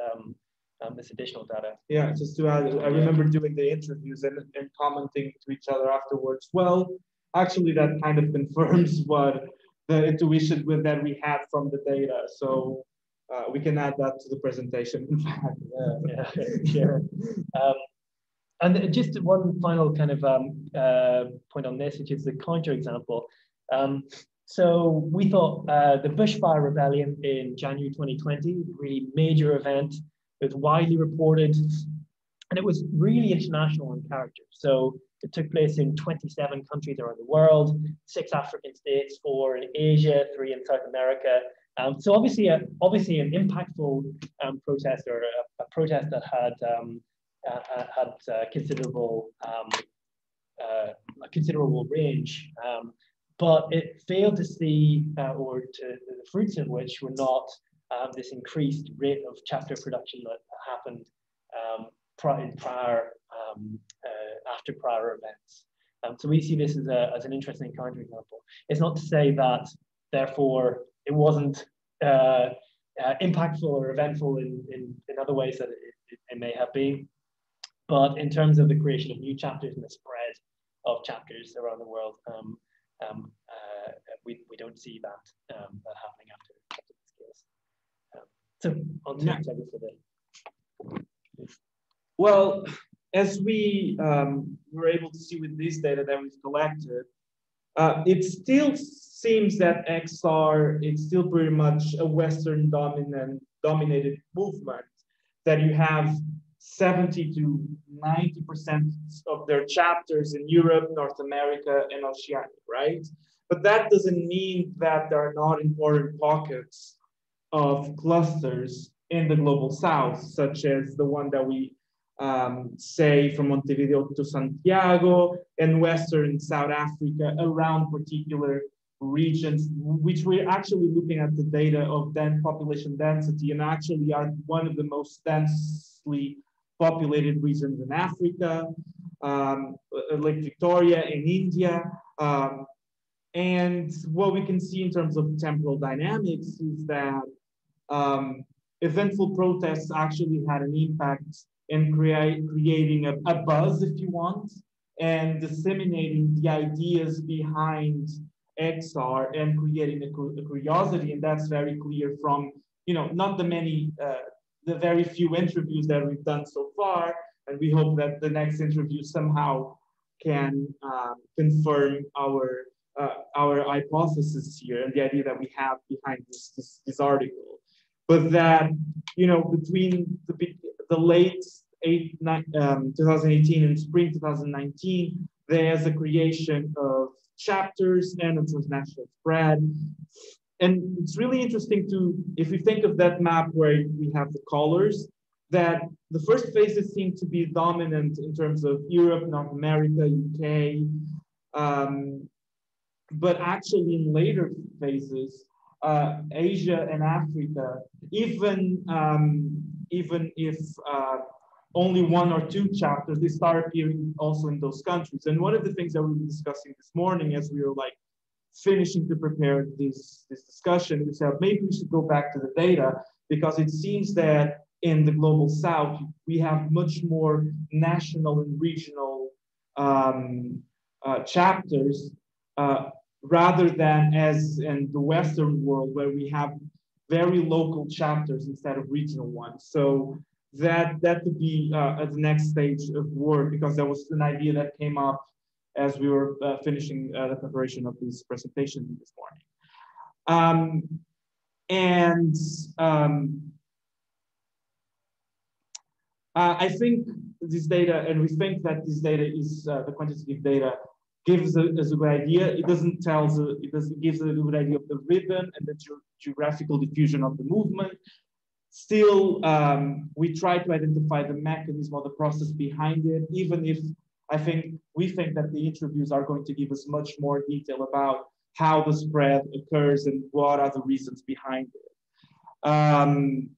um, this additional data. Yeah, just to add, I remember doing the interviews and, and commenting to each other afterwards. Well, actually that kind of [laughs] confirms what the intuition with that we had from the data. So uh, we can add that to the presentation. In fact, [laughs] yeah, yeah, Um, and just one final kind of um, uh, point on this, which is the counter example. Um, so we thought uh, the bushfire rebellion in January 2020, really major event, it was widely reported, and it was really international in character. So it took place in 27 countries around the world, six African states, four in Asia, three in South America, um, so obviously, a, obviously an impactful um, protest or a, a, protest that had um, uh, uh had uh, considerable um, uh, a considerable range, um, but it failed to see uh, or to the fruits of which were not um, this increased rate of chapter production that happened prior, in prior uh, after prior events. so we see this as, a, as an interesting counterexample. It's not to say that therefore it wasn't uh, uh, impactful or eventful in, in, in other ways that it, it, it, may have been. But in terms of the creation of new chapters and the spread of chapters around the world, um, um, uh, we, we don't see that, um, that happening after, after this case. So [laughs] on to yeah. for the. Well, as we um, were able to see with this data that we've collected, uh, it still seems that XR is still pretty much a Western dominant dominated movement. That you have 70 to 90 percent of their chapters in Europe, North America, and Oceania, right? But that doesn't mean that there are not important pockets of clusters in the global south, such as the one that we um, say from Montevideo to Santiago and Western South Africa around particular regions, which we're actually looking at the data of then population density and actually are one of the most densely populated regions in Africa, um, Lake Victoria in India. Um, and what we can see in terms of temporal dynamics is that um, eventful protests actually had an impact in create, creating a, a buzz, if you want, and disseminating the ideas behind XR and creating a, a, curiosity. And that's very clear from, you know, not the many, uh, the very few interviews that we've done so far. And we hope that the next interview somehow can um, confirm our uh, our hypothesis here and the idea that we have behind this, this, this article. But that, you know, between the, the late eight, nine, um, 2018 and spring 2019, there's a creation of chapters and a transnational spread. And it's really interesting to, if we think of that map where we have the colors, that the first phases seem to be dominant in terms of Europe, North America, UK. Um, but actually in later phases, uh, Asia and Africa, even, um, even if uh, only one or two chapters, they start appearing also in those countries. And one of the things that we were discussing this morning as we were like finishing to prepare this, this discussion, we said maybe we should go back to the data because it seems that in the global south, we have much more national and regional um, uh, chapters uh, rather than as in the Western world where we have very local chapters instead of regional ones. So that that could be uh, the next stage of work because there was an idea that came up as we were uh, finishing uh, the preparation of this presentation this morning. Um, and um, uh, I think this data, and we think that this data is uh, the quantitative data gives a, a, good idea. It doesn't tell the, it doesn't gives us a good idea of the rhythm and the ge geographical diffusion of the movement. Still, um, we try to identify the mechanism or the process behind it, even if I think we think that the interviews are going to give us much more detail about how the spread occurs and what are the reasons behind it. Um,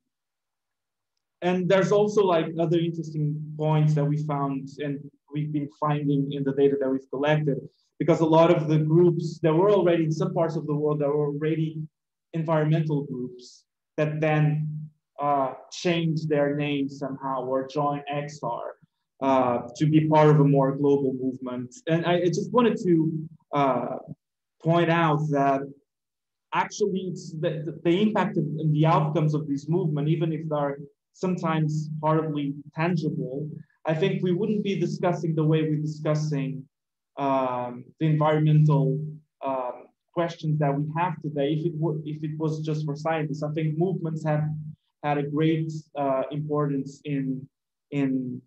and there's also like other interesting points that we found and we've been finding in the data that we've collected because a lot of the groups that were already in some parts of the world that were already environmental groups that then uh, changed their name somehow or joined XR uh, to be part of a more global movement. And I, I just wanted to uh, point out that actually the, the impact of, and the outcomes of this movement, even if they're sometimes hardly tangible, I think we wouldn't be discussing the way we're discussing um, the environmental um, questions that we have today if it, if it was just for scientists. I think movements have had a great uh, importance in, in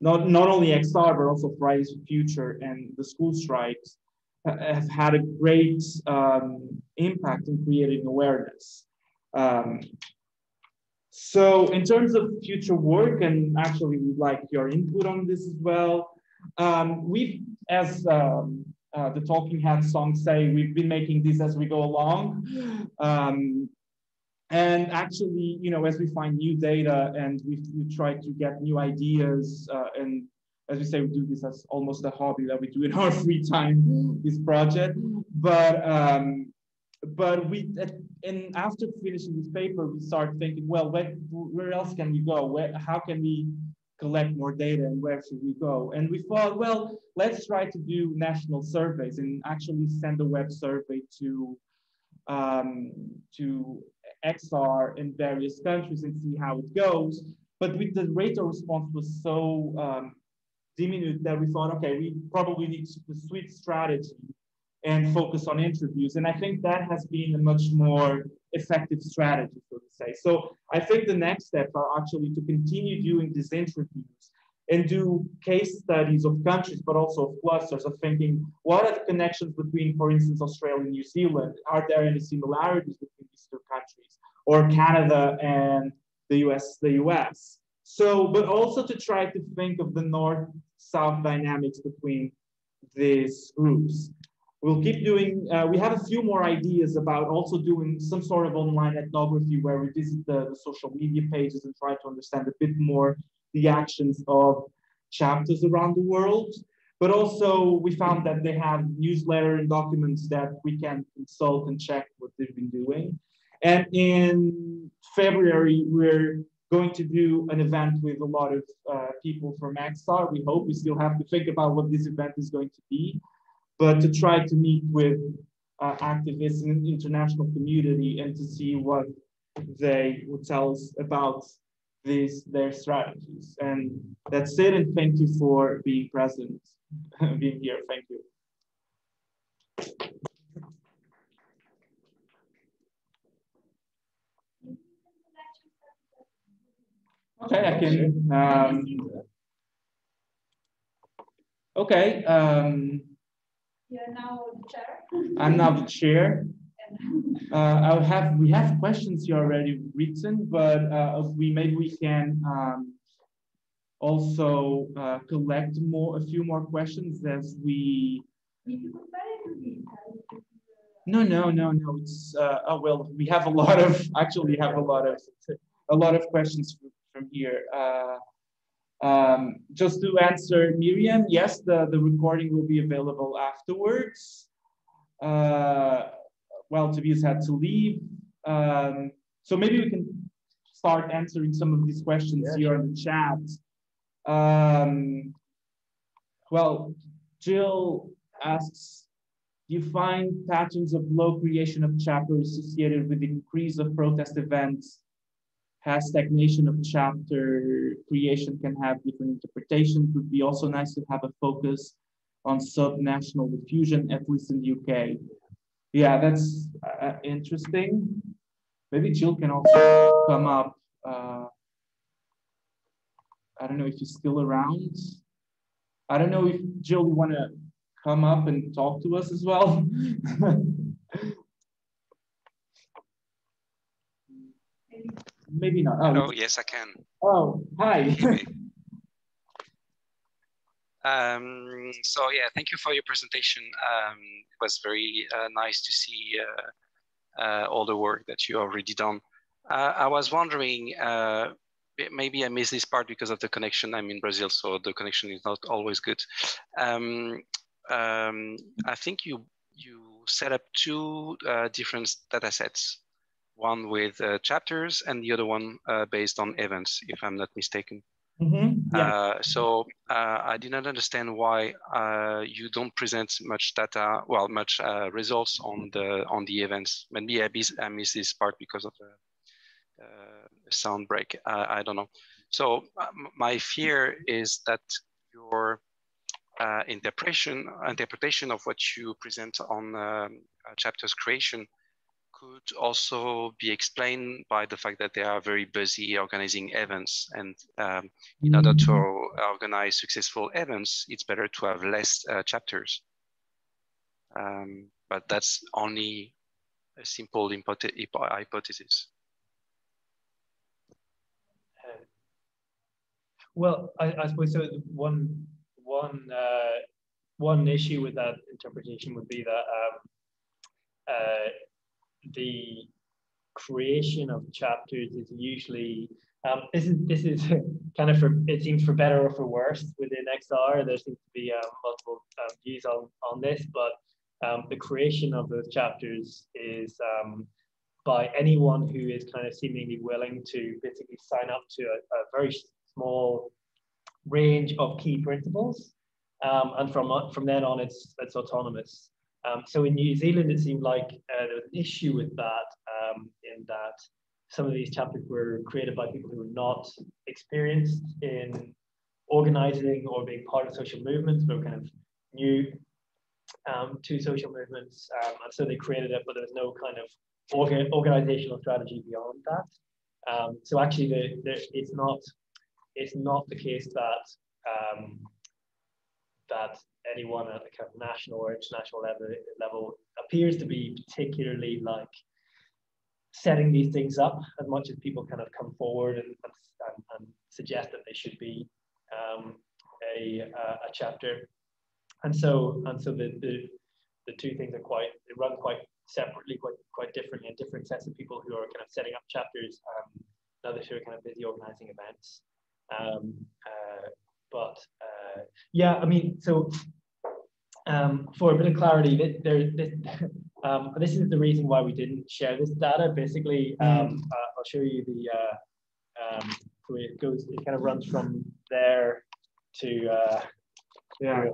not, not only XR, but also Fridays Future and the school strikes have had a great um, impact in creating awareness. Um, so in terms of future work, and actually we'd like your input on this as well, um, we've, as um, uh, the Talking Heads song say, we've been making this as we go along. Um, and actually, you know, as we find new data and we, we try to get new ideas uh, and as we say, we do this as almost a hobby that we do in our [laughs] free time, this project. But um, but we and after finishing this paper, we start thinking, well, where, where else can we go? Where, how can we collect more data and where should we go? And we thought, well, let's try to do national surveys and actually send a web survey to um, to XR in various countries and see how it goes. But with the rate of response was so um, diminuted that we thought, okay, we probably need to switch strategy and focus on interviews. And I think that has been a much more effective strategy, so to say. So I think the next steps are actually to continue doing these interviews and do case studies of countries, but also of clusters of thinking, what are the connections between, for instance, Australia and New Zealand? Are there any similarities between these two countries? Or Canada and the US, the US? So, but also to try to think of the north-south dynamics between these groups. We'll keep doing, uh, we have a few more ideas about also doing some sort of online ethnography where we visit the, the social media pages and try to understand a bit more the actions of chapters around the world. But also we found that they have newsletter and documents that we can consult and check what they've been doing. And in February, we're going to do an event with a lot of uh, people from XR. We hope we still have to think about what this event is going to be, but to try to meet with uh, activists in the international community and to see what they would tell us about these their strategies. And that's it. And thank you for being present, [laughs] being here. Thank you. Okay, I can. Um, okay. Um, You're now the chair. I'm now the chair. Uh, I'll have we have questions here already written, but uh, we maybe we can um, also uh, collect more a few more questions as we. No, no, no, no. It's uh, oh well. We have a lot of actually have a lot of a lot of questions from here. Um, just to answer Miriam, yes, the, the recording will be available afterwards. Uh, well, Tobias had to leave. Um, so maybe we can start answering some of these questions yeah, here in the chat. Um, well, Jill asks, do you find patterns of low creation of chapters associated with the increase of protest events has stagnation of chapter creation can have different interpretations would be also nice to have a focus on subnational diffusion, at least in the UK. Yeah, that's uh, interesting. Maybe Jill can also come up. Uh, I don't know if he's still around. I don't know if Jill, you want to come up and talk to us as well? [laughs] Maybe not. Oh, Hello, yes, I can. Oh, hi. [laughs] um, so yeah, thank you for your presentation. Um, it was very uh, nice to see uh, uh, all the work that you already done. Uh, I was wondering, uh, maybe I missed this part because of the connection. I'm in Brazil, so the connection is not always good. Um, um, I think you you set up two uh, different data sets one with uh, chapters and the other one uh, based on events, if I'm not mistaken. Mm-hmm. Yeah. Uh, so uh, I did not understand why uh, you don't present much data, well, much uh, results on the on the events. Maybe I, miss, I missed this part because of the sound break. I don't know. So my fear is that your interpretation interpretation of what you present on um, chapters creation could also be explained by the fact that they are very busy organizing events. And um, in order to mm. organize successful events, it's better to have less uh, chapters. Um, but that's only a simple hypothesis. Well, I, I, suppose so. One one uh, one issue with that interpretation would be that um, uh, the creation of chapters is usually um, this is this is [laughs] kind of for it seems for better or for worse within XR. There seems to be um, multiple um, views on on this, but um, the creation of those chapters is um, by anyone who is kind of seemingly willing to basically sign up to a, a very small range of key principles, um, and from from then on, it's it's autonomous. Um, so in New Zealand, it seemed like uh, there was an issue with that, um, in that some of these chapters were created by people who were not experienced in organizing or being part of social movements, but were kind of new um, to social movements. Um, and so they created it, but there was no kind of orga organizational strategy beyond that. Um, so actually, the, the, it's not it's not the case that um, that anyone at a kind of national or international level, level appears to be particularly like setting these things up as much as people kind of come forward and, and, and suggest that they should be um, a, a chapter. And so, and so the, the, the two things are quite, they run quite separately, quite, quite differently, and different sets of people who are kind of setting up chapters, um, others who are kind of busy organizing events. Um, uh, but uh, yeah, I mean, so um, for a bit of clarity, there, this, [laughs] um, this is the reason why we didn't share this data. Basically, um, mm. uh, I'll show you the uh, um, it goes. It kind of runs from there to uh, yeah.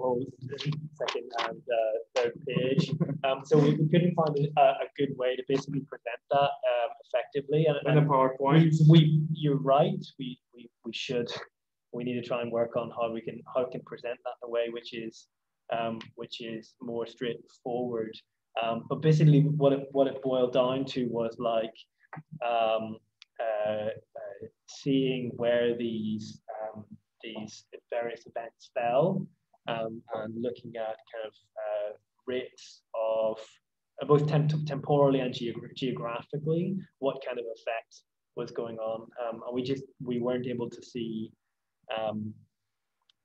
second and uh, third page. Um, so we, we, couldn't find a, a, good way to basically present that um, effectively. And, and, the PowerPoint. We, we, you're right. We, we, we should we need to try and work on how we can how we can present that in a way which is um, which is more straightforward. Um, but basically, what it what it boiled down to was like um, uh, uh, seeing where these um, these various events fell um, and looking at kind of uh, rates of uh, both temp temporally and geographically what kind of effect was going on, um, and we just we weren't able to see um,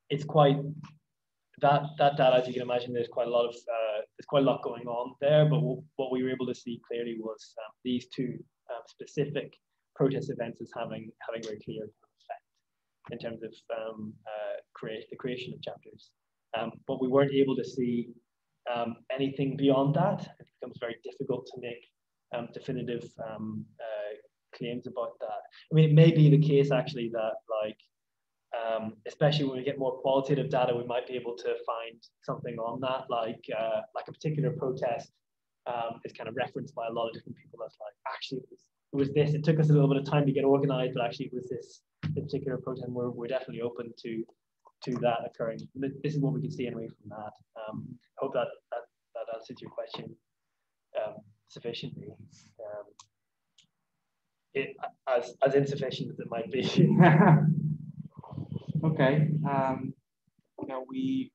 it's quite that that data, as you can imagine, there's quite a lot of uh, there's quite a lot going on there. But what we were able to see clearly was um, these two um, specific protest events as having having very clear effect in terms of um, uh, create the creation of chapters. Um, but we weren't able to see um, anything beyond that. It becomes very difficult to make um, definitive uh, claims about that. I mean, it may be the case actually that like um, especially when we get more qualitative data, we might be able to find something on that, like uh, like a particular protest um, is kind of referenced by a lot of different people. That's like actually it was, it was this. It took us a little bit of time to get organized, but actually it was this particular protest. We're we're definitely open to to that occurring. This is what we can see anyway from that. Um, I hope that, that, that answers your question um, sufficiently. Um, it, as, as insufficient as it might be. [laughs] okay. Um, can we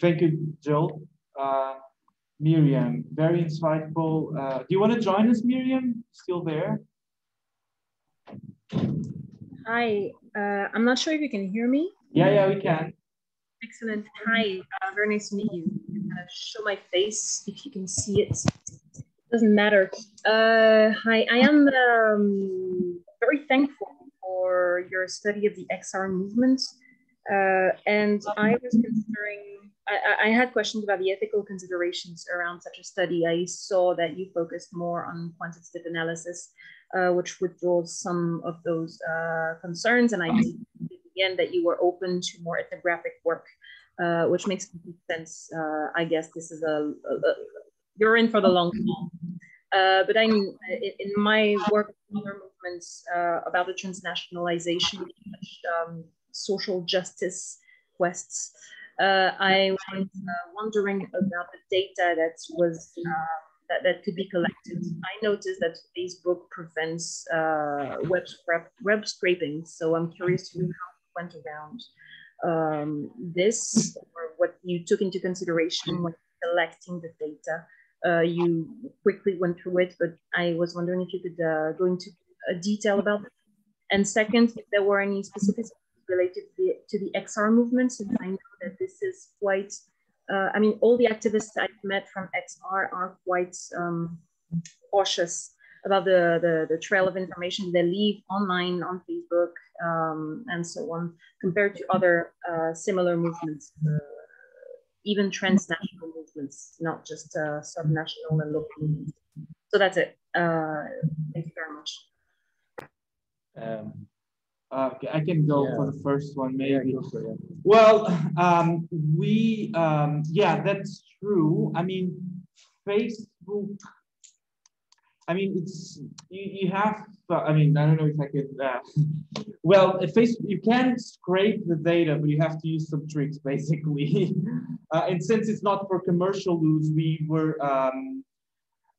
thank you, Joel. Uh, Miriam, very insightful. Uh, do you want to join us, Miriam? Still there? Hi, uh, I'm not sure if you can hear me. Yeah, yeah, we can. Excellent. Hi, uh, very nice to meet you. Uh, show my face if you can see it. Doesn't matter. Uh, hi, I am um, very thankful for your study of the XR movement. Uh, and I was considering, I, I, had questions about the ethical considerations around such a study. I saw that you focused more on quantitative analysis, uh, which withdraws some of those uh, concerns. And I again that you were open to more ethnographic work, uh, which makes complete sense. Uh, I guess this is a, a, a, you're in for the long haul. Uh, but I'm in my work with other movements uh, about the transnationalization, um, social justice quests. Uh, I was uh, wondering about the data that was that, that could be collected. I noticed that Facebook prevents web, scrap, web scraping, so I'm curious to know how you went around um, this or what you took into consideration when collecting the data. Uh, you quickly went through it, but I was wondering if you could uh, go into a detail about it. And second, if there were any specifics related to the, to the XR movement, since I know that this is quite, uh, I mean, all the activists I've met from XR are quite um, cautious about the, the, the trail of information they leave online on Facebook um, and so on, compared to other uh, similar movements, uh, even transnational movements, not just uh, subnational and local movements. So that's it. Uh, thank you very much. Um, okay, I can go yeah. for the first one, maybe. Yeah, well, um, we, um, yeah, that's true. I mean, Facebook I mean, it's you, you have. I mean, I don't know if I could. Uh, [laughs] well, Facebook, you can scrape the data, but you have to use some tricks, [laughs] basically. uh, and since it's not for commercial use, we were um,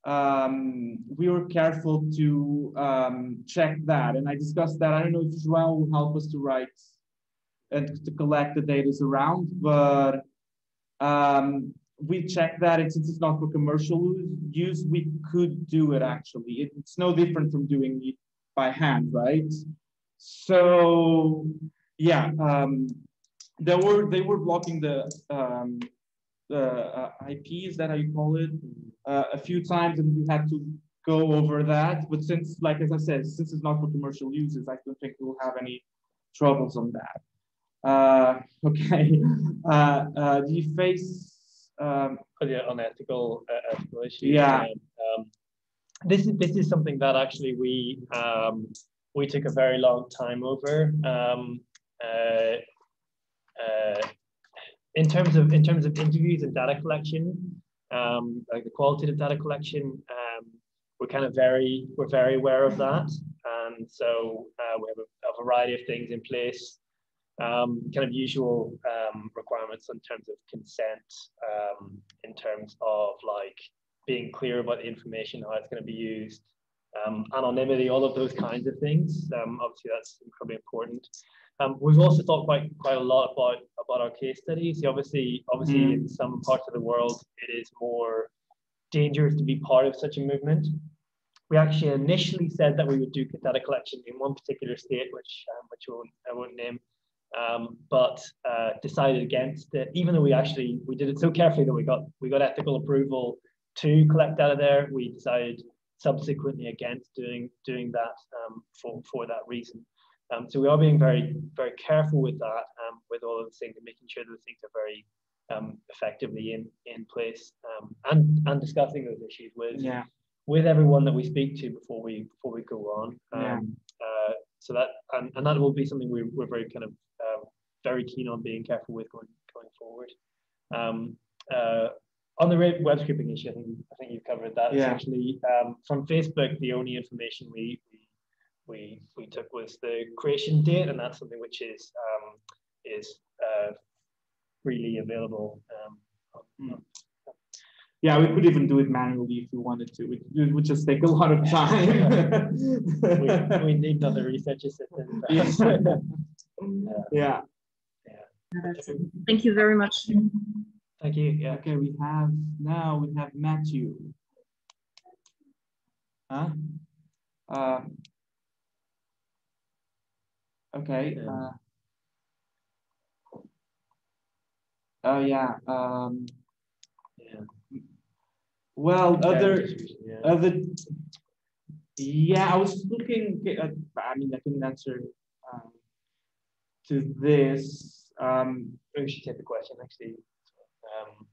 um, we were careful to um, check that, and I discussed that. I don't know if João will help us to write and to collect the data around, but um, we checked that and since it's not for commercial use, we could do it actually. It's no different from doing it by hand, right? So yeah, um, they were they were blocking the um, the uh, IP, is that how you call it, uh, a few times, and we had to go over that. But since, like as I said, since it's not for commercial uses, I don't think we'll have any troubles on that. Uh, [laughs] okay, uh, uh, do you face um, yeah, unethical uh, ethical issues. Yeah. Um, this is this is something that actually we um, we took a very long time over. Um, uh, uh, in terms of in terms of interviews and data collection, um, like the qualitative data collection, um, we're kind of very we're very aware of that, and so uh, we have a, a variety of things in place um, kind of usual um, requirements in terms of consent, um, in terms of like being clear about the information, how it's going to be used, um, anonymity, all of those kinds of things. Um, obviously, that's incredibly important. Um, we've also thought quite quite a lot about about our case studies. Obviously, obviously, mm. in some parts of the world, it is more dangerous to be part of such a movement. We actually initially said that we would do data collection in one particular state, which which I won't, I won't name, um, but uh, decided against it. Even though we actually we did it so carefully that we got we got ethical approval to collect data there, we decided subsequently against doing doing that um, for for that reason. Um, so we are being very very careful with that, um, with all of the things and making sure that the things are very um, effectively in in place um, and and discussing those issues with yeah. with everyone that we speak to before we before we go on. yeah. Uh, so that and, and that will be something we, we're very kind of very keen on being careful with going going forward. Um, uh, on the web scraping issue, I think, I think you've covered that. Yeah. Essentially, um, from Facebook, the only information we, we we we took was the creation date, and that's something which is um, is uh, freely available. Um, yeah, we could even do it manually if we wanted to. It would just take a lot of time. [laughs] we, we need another research assistant. [laughs] [laughs] yeah. yeah. Thank you very much. Thank you. Yeah. Okay, we have now we have Matthew. Huh? Uh, okay. Uh, oh yeah. Um, yeah. Well, Yeah, other yeah. other. Yeah, I was looking. At, I mean, I can answer um, to this. Um, should take the question actually. Um,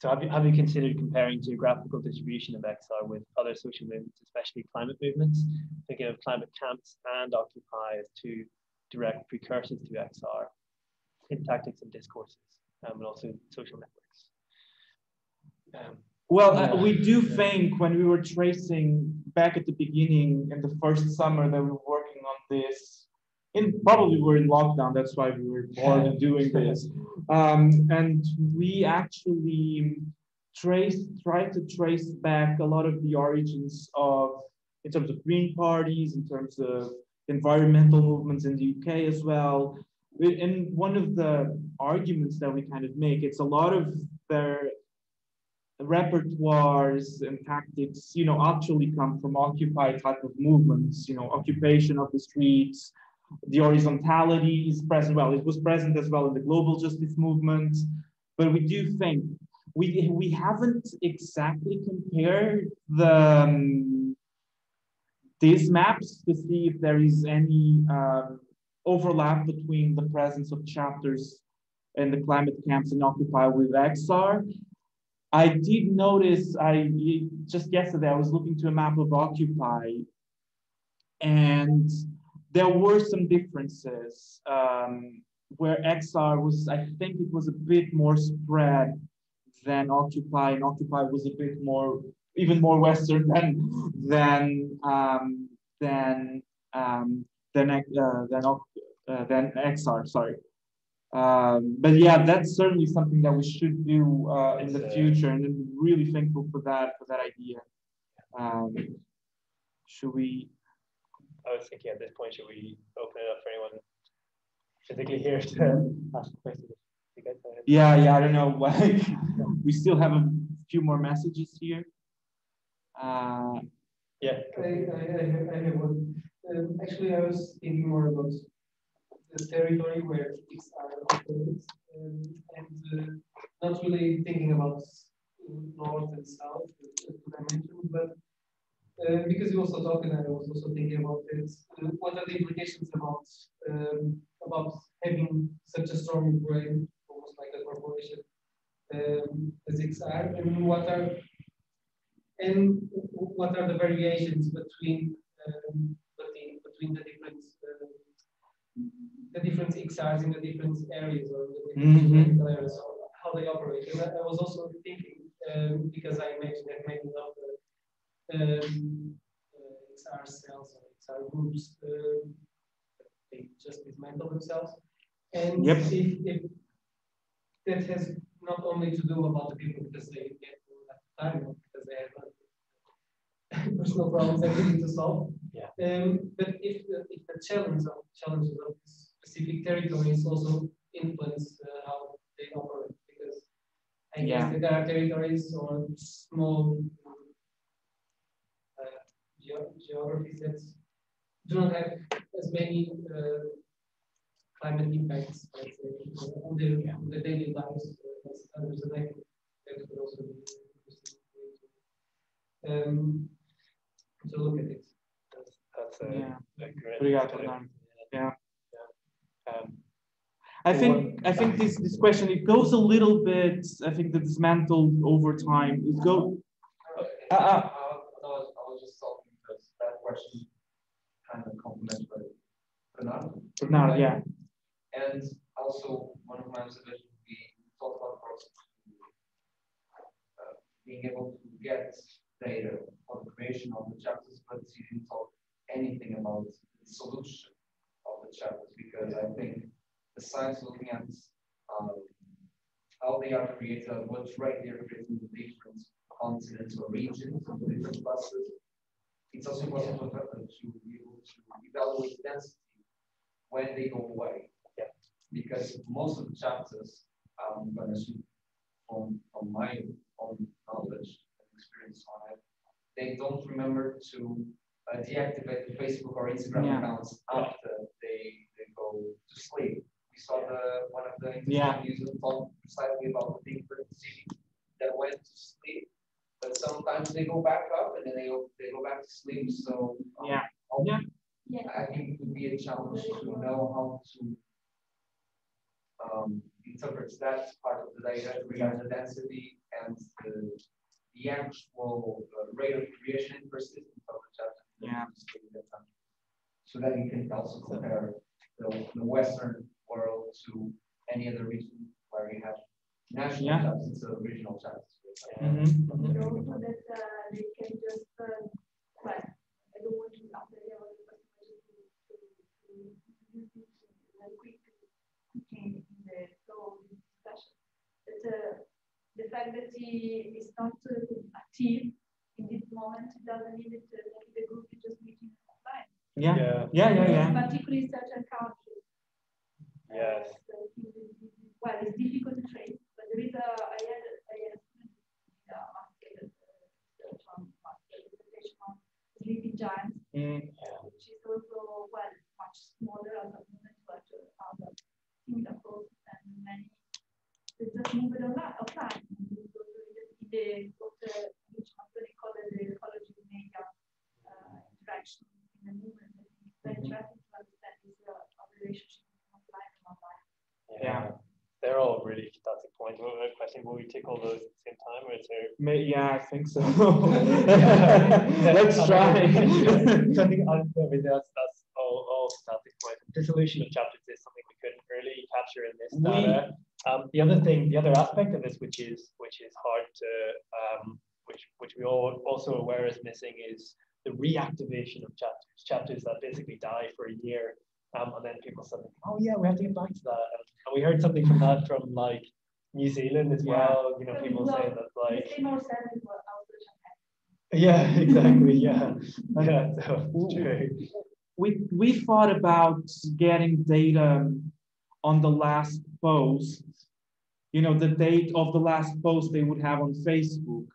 so have you, have you considered comparing geographical distribution of XR with other social movements, especially climate movements? Thinking of climate camps and Occupy as two direct precursors to XR in tactics and discourses, um, and also social networks. Um, Well, uh, we do Yeah. think when we were tracing back at the beginning in the first summer that we were working on this, in probably we're in lockdown, that's why we were bored of doing [laughs] this. Um, and we actually traced, tried to trace back a lot of the origins of, in terms of green parties, in terms of environmental movements in the UK as well. We- And one of the arguments that we kind of make, it's a lot of their repertoires and tactics, you know, actually come from Occupy type of movements, you know, occupation of the streets, the horizontality is present, well, it was present as well in the global justice movement, but we do think, we, we haven't exactly compared the, um, these maps to see if there is any um, overlap between the presence of chapters and the climate camps in Occupy with XR. I did notice, I just yesterday, I was looking to a map of Occupy and there were some differences um, where XR was, I think it was a bit more spread than Occupy and Occupy was a bit more, even more Western than, than, um, than, um, than, uh, than, uh, than XR, sorry. Um, but yeah, that's certainly something that we should do uh, in the future, and I'm really thankful for that for that idea. Um, should we? I was thinking at this point, should we open it up for anyone physically here to [laughs] ask questions? You guys have any- Yeah, yeah. I don't know. Like, [laughs] we still have a few more messages here. Uh, Yeah. I, I, I have, I have one. Um, actually, I was thinking more about the territory where ethics are operates, um, and uh, not really thinking about north and south, as I mentioned, but uh, because you also talked, and I was also thinking about this, Uh, what are the implications about um, about having such a strong brain, almost like a corporation, um, as XR, and what are and what are the variations between um, between, between the different uh, the different XRs in the different areas or the different Mhm. areas, or how they operate? And I, I was also thinking um, because I imagine that many of the um, uh, XR cells or XR groups um, they just dismantle themselves, and Yep. if, if that has not only to do about the people because they get time because they have uh, [laughs] personal problems that they need to solve. Yeah. Um, but if the, if the challenge of challenges of specific territories also influence uh, how they operate, because I guess Yeah. that there are territories or small uh, geo- geographies that do not have as many uh, climate impacts let's say, on their, on their daily lives uh, as others, and I think that could also be interesting um, to look at it. That's, that's a, yeah. a great. Obrigado, kind. Yeah. Um, I think I think this this question it goes a little bit. I think the dismantled over time. It go. Uh, uh, I was, I was just talking because that question kind of what Bernardo. Bernardo, yeah. And also, one of my observations would be talk about. Uh, being able to get data for the creation of the chapters, but you didn't talk anything about the solution of the chapters because I think the science looking at um, how they are created, what trait they are created in the different continents or regions, different clusters. It's also important to, to be able to evaluate density when they go away. Yeah. Because most of the chapters, I'm going to assume from, from my own knowledge and experience on it, they don't remember to uh, deactivate the Facebook or Instagram Yeah. accounts after they, they go to sleep. We saw the one of the Yeah. users talk precisely about the different cities that went to sleep, but sometimes they go back up and then they go, they go back to sleep. So um, Yeah. I'll- Yeah. Yeah. I think it would be a challenge to know how to um, interpret that part of the data regarding the density and the, the actual uh, rate of creation and persistence of the chapter. Yeah. So that you can also compare the, the Western world to any other region where you have national Yeah. chapters instead of regional chapters. Mhm, mhm. So so that uh, they can just, uh, well, I don't want to after the other person, but to, to, to use this very quick in, in the flow of this discussion. That uh, the fact that he is not uh, active in this moment doesn't mean that uh, maybe the group is just meeting offline. Yeah, Yeah. yeah, yeah, yeah. Particularly certain countries. Yes. Uh, so it is- it is- Well, it's difficult to trace, but there is a, I had, I had a student in a master, uh, research on master dissertation sleeping giants, Mm, which is also, well, much smaller at the moment, but uh, similar process and many, they just move it online, offline. And it's also in the, what, uh, which company called the ecology media, uh, interaction in the movement. It's very interesting to understand this, uh, relationship offline and online. Yeah. They're all really fantastic points. What about question? Will we take all those at the same time or is there? May- yeah, I think so. [laughs] Let's try. So [laughs] I think, mean, that's, that's all, all fantastic points. Dissolution of chapters is something we couldn't really capture in this We- data. Um, the other thing, the other aspect of this, which is, which is hard to, um, which, which we all also aware is missing is the reactivation of chapters, chapters that basically die for a year. Um, and then people suddenly, oh yeah, we have to get back to that. And, and we heard something from that from like New Zealand as Yeah. well, you know, Well, people well, saying that like, The same old sense is what I was looking at. yeah, [laughs] exactly. Yeah. [laughs] Yeah. So true. we we thought about getting data on the last post, you know, the date of the last post they would have on Facebook,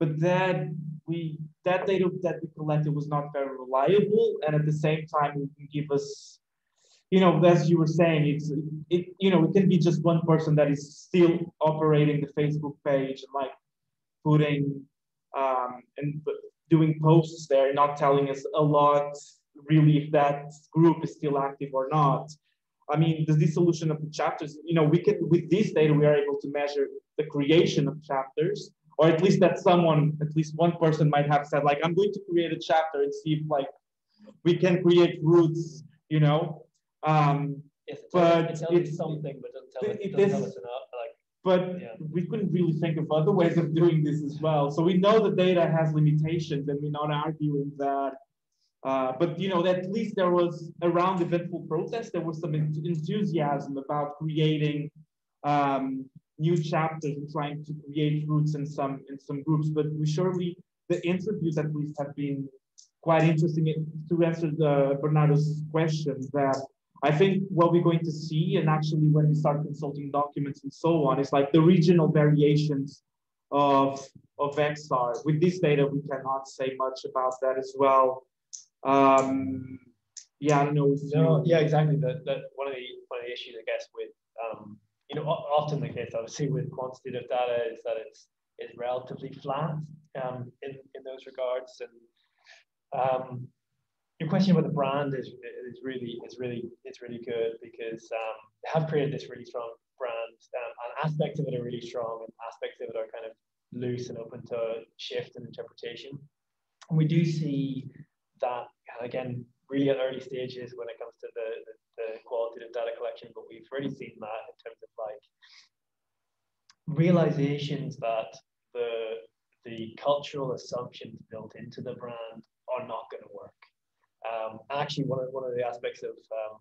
but that we that data that we collected was not very reliable, and at the same time, it can give us, you know, as you were saying, it's it you know it can be just one person that is still operating the Facebook page and like putting um, and doing posts there, not telling us a lot really if that group is still active or not. I mean, the dissolution of the chapters, you know, we can, with this data, we are able to measure the creation of chapters, or at least that someone, at least one person might have said, like, I'm going to create a chapter and see if like we can create roots, you know. Um, Yes, it But it tells it's- you something, but doesn't tell, it- it doesn't tell us enough. Like, but Yeah. we couldn't really think of other ways of doing this as well. So we know the data has limitations and we're not arguing that. Uh, but you know, at least there was around the eventful protest, there was some en- enthusiasm about creating um, new chapters and trying to create roots in some in some groups. But we surely the interviews at least have been quite interesting to answer the Bernardo's questions that I think what we're going to see, and actually when we start consulting documents and so on, is like the regional variations of, of XR. With this data, we cannot say much about that as well. Um, yeah, I don't know. No, yeah, exactly. That that one of the one of the issues, I guess, with um, you know, often the case obviously with quantitative data is that it's is relatively flat um, in in those regards. And um, your question about the brand is is really is really is really good because um, they have created this really strong brand, um, and aspects of it are really strong, and aspects of it are kind of loose and open to shift and interpretation. And we do see that again really at early stages when it comes to the, the, the qualitative data collection, but we've already seen that in terms of like realizations that the the cultural assumptions built into the brand are not going to work. Um, actually, one of one of the aspects of um,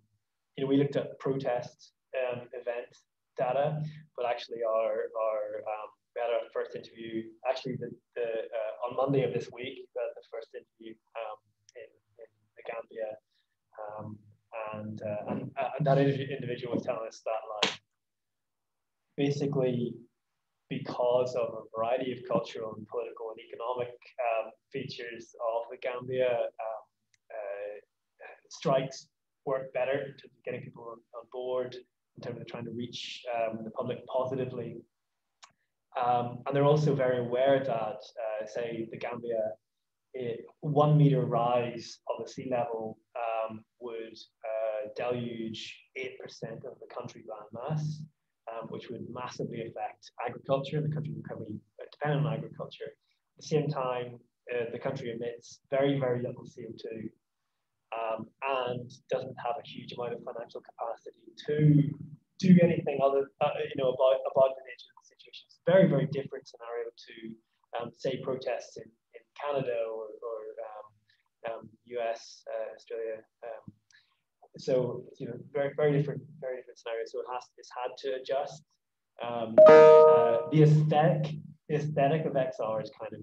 you know we looked at protest um, event data, but actually our, our um, we had our first interview, actually the, the uh, on Monday of this week, we had the first interview in, in the Gambia. And, uh, and, uh, and, that individual was telling us that like basically because of a variety of cultural and political and economic um, features of the Gambia, um, strikes work better in terms of getting people on, on board, in terms of trying to reach um, the public positively. Um, and they're also very aware that, uh, say, the Gambia, it, one meter rise of the sea level um, would uh, deluge 8% of the country's landmass um, which would massively affect agriculture. The country would heavily depend on agriculture. At the same time, uh, the country emits very, very little CO2 um, and doesn't have a huge amount of financial capacity to do anything other, uh, you know, about, about the nature of the situation. It's a very, very different scenario to, um, say, protests in, in Canada or, or US, um, uh, Australia, um, so you know very very different very different scenarios so it has it's had to adjust. Um, uh, the aesthetic the aesthetic of xr is kind of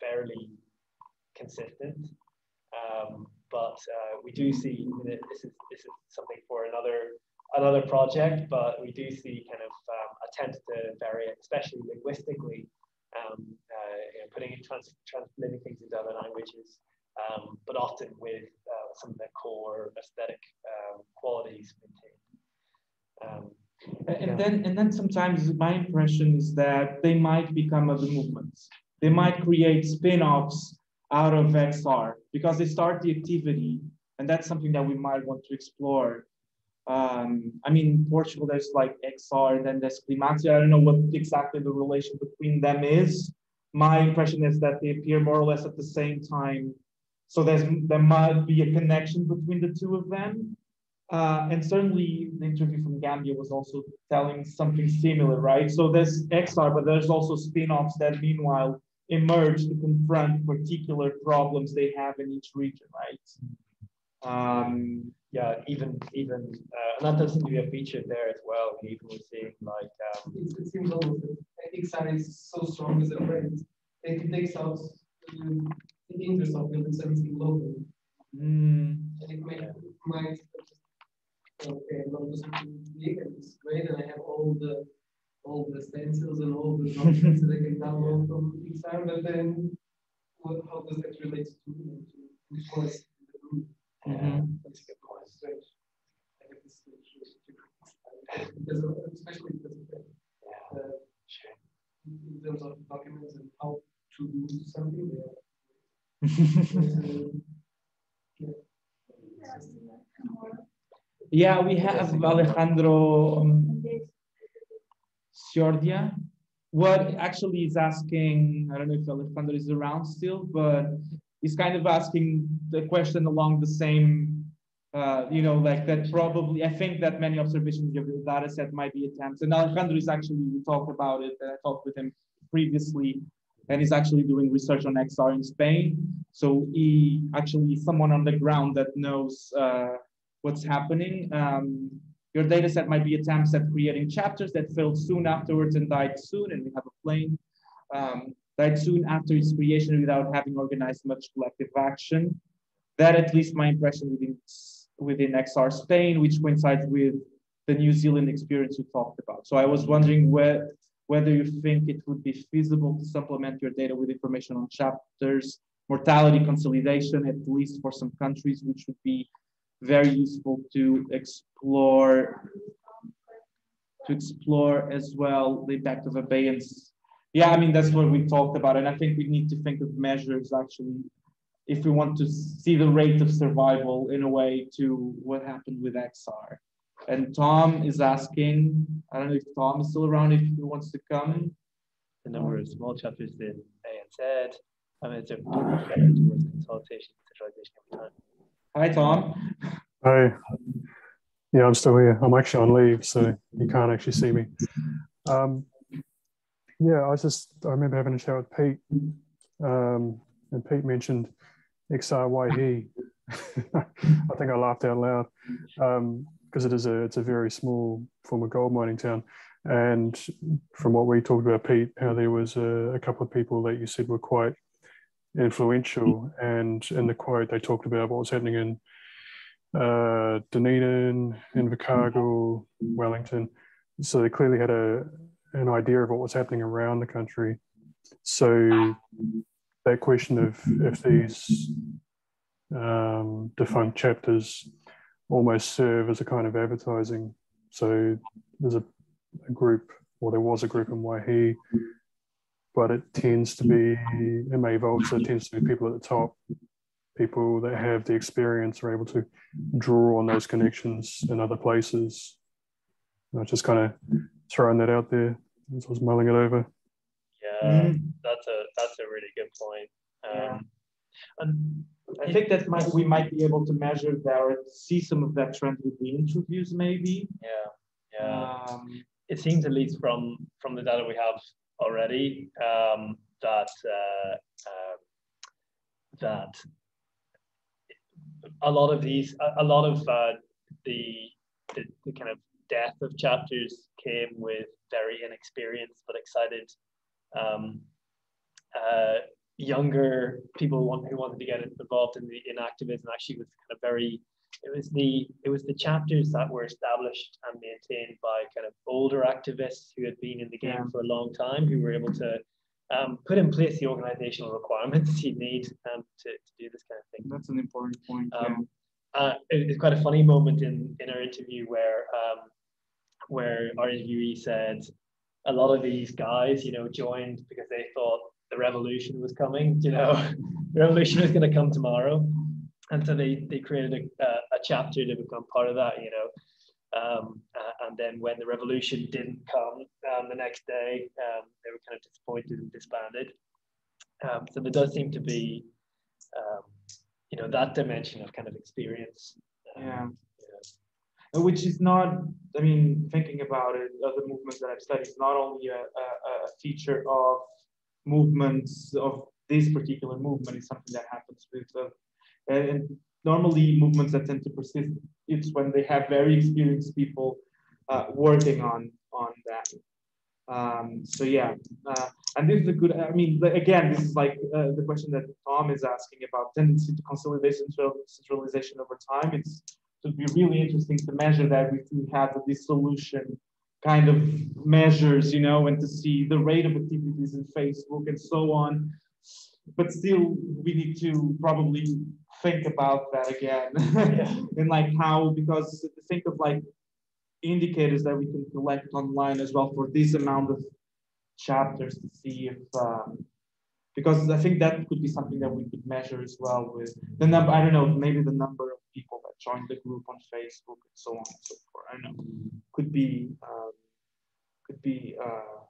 fairly consistent um, but uh, we do see this is this is something for another another project but we do see kind of um, attempts to vary it especially linguistically um, uh, you know, putting in trans translating things into other languages um, but often with uh, some of their core aesthetic um, qualities maintained. Um, and yeah. then, and then sometimes my impression is that they might become other movements. They might create spin-offs out of XR because they start the activity, and that's something that we might want to explore. Um, I mean, in Portugal, there's like XR, and then there's Climáximo. I don't know what exactly the relation between them is. My impression is that they appear more or less at the same time so there's, there might be a connection between the two of them. Uh, and certainly the interview from Gambia was also telling something similar, right? So there's XR, but there's also spin-offs that meanwhile emerge to confront particular problems they have in each region, right? Um, yeah, even even uh, and that doesn't seem to be a feature there as well. even we're seeing like um, it, it seems almost XR is so strong as a brand. It takes out um, the interest of building something local. Mm. And it might, might okay, I'm not just big and it's great, and I have all the all the stencils and all the documents that I can download from Pixar, but then what, how does that relate to, to which was the group? Mm-hmm. That's quite strange. I have this because of, especially because of that. Yeah. Uh, in terms of documents and how to do something, they are yeah, we have Alejandro um, Ciordia. What actually is asking, I don't know if Alejandro is around still, but he's kind of asking the question along the same, uh, you know, like that probably, I think that many observations of the data set might be attempts. And Alejandro is actually, we talked about it, I talked with him previously, and he's actually doing research on XR in Spain. So he actually someone on the ground that knows uh, what's happening. Um, your data set might be attempts at creating chapters that failed soon afterwards and died soon, and we have a plane. Um, died soon after its creation without having organized much collective action. That at least my impression within, within XR Spain, which coincides with the New Zealand experience you talked about. So I was wondering where, whether you think it would be feasible to supplement your data with information on chapters, mortality consolidation, at least for some countries, which would be very useful to explore to explore as well the impact of abeyance. Yeah, I mean, that's what we talked about. And I think we need to think of measures actually, if we want to see the rate of survival in a way to what happened with XR. And Tom is asking, I don't know if Tom is still around, if he wants to come. The number of small chapters in ANZ. I mean, it's a towards consultation, centralization over time. Hi, Tom. Hi. Yeah, I'm still here. I'm actually on leave, so you can't actually see me. Um, yeah, I just I remember having a chat with Pete, um, and Pete mentioned XR Waihi. [laughs] I think I laughed out loud. Um, because it is a it's a very small former gold mining town. And from what we talked about, Pete, how there was a, a couple of people that you said were quite influential, and in the quote they talked about what was happening in uh, Dunedin, Invercargill, Wellington. So they clearly had a an idea of what was happening around the country. So that question of if these um, defunct chapters almost serve as a kind of advertising. So there's a, a group, or there was a group in Waihi, but it tends to be, it may evolve, so it tends to be people at the top, people that have the experience are able to draw on those connections in other places. I just kind of throwing that out there as I was mulling it over. Yeah, Mm. that's a that's a really good point. Um, Yeah. And I think that might we might be able to measure that or see some of that trend with the interviews, maybe. yeah, yeah. Um, it seems at least from from the data we have already um, that uh, um, that a lot of these a, a lot of uh, the, the the kind of death of chapters came with very inexperienced but excited um, uh, younger people who wanted to get involved in the in activism actually was kind of very it was the it was the chapters that were established and maintained by kind of older activists who had been in the game Yeah. for a long time who were able to um, put in place the organizational requirements [laughs] you need um, to, to do this kind of thing that's an important point. um, uh, it- it's quite a funny moment in in our interview where um, where our interviewee said a lot of these guys, you know, joined because they thought the revolution was coming. You know, [laughs] the revolution was going to come tomorrow, and so they they created a, a chapter to become part of that. You know. Um, uh, and then when the revolution didn't come um, the next day, um, they were kind of disappointed and disbanded. Um, so there does seem to be um, you know that dimension of kind of experience um, Yeah. yeah. Which is not, I mean, thinking about it, other movements that I've studied is not only a, a, a feature of movements of this particular movement, is something that happens with, uh, and normally movements that tend to persist, it's when they have very experienced people uh, working on, on that. Um, so yeah, uh, and this is a good, I mean, again, this is like uh, the question that Tom is asking about tendency to consolidation, central- centralization over time. It's, it would be really interesting to measure that if we have the dissolution kind of measures, you know, and to see the rate of activities in Facebook and so on. But still, we need to probably think about that again. [laughs] and like how, because think of like indicators that we can collect online as well for this amount of chapters to see if, um, because I think that could be something that we could measure as well with the number, I don't know, maybe the number of people that joined the group on Facebook and so on and so forth. I don't know, could be, um, could be uh,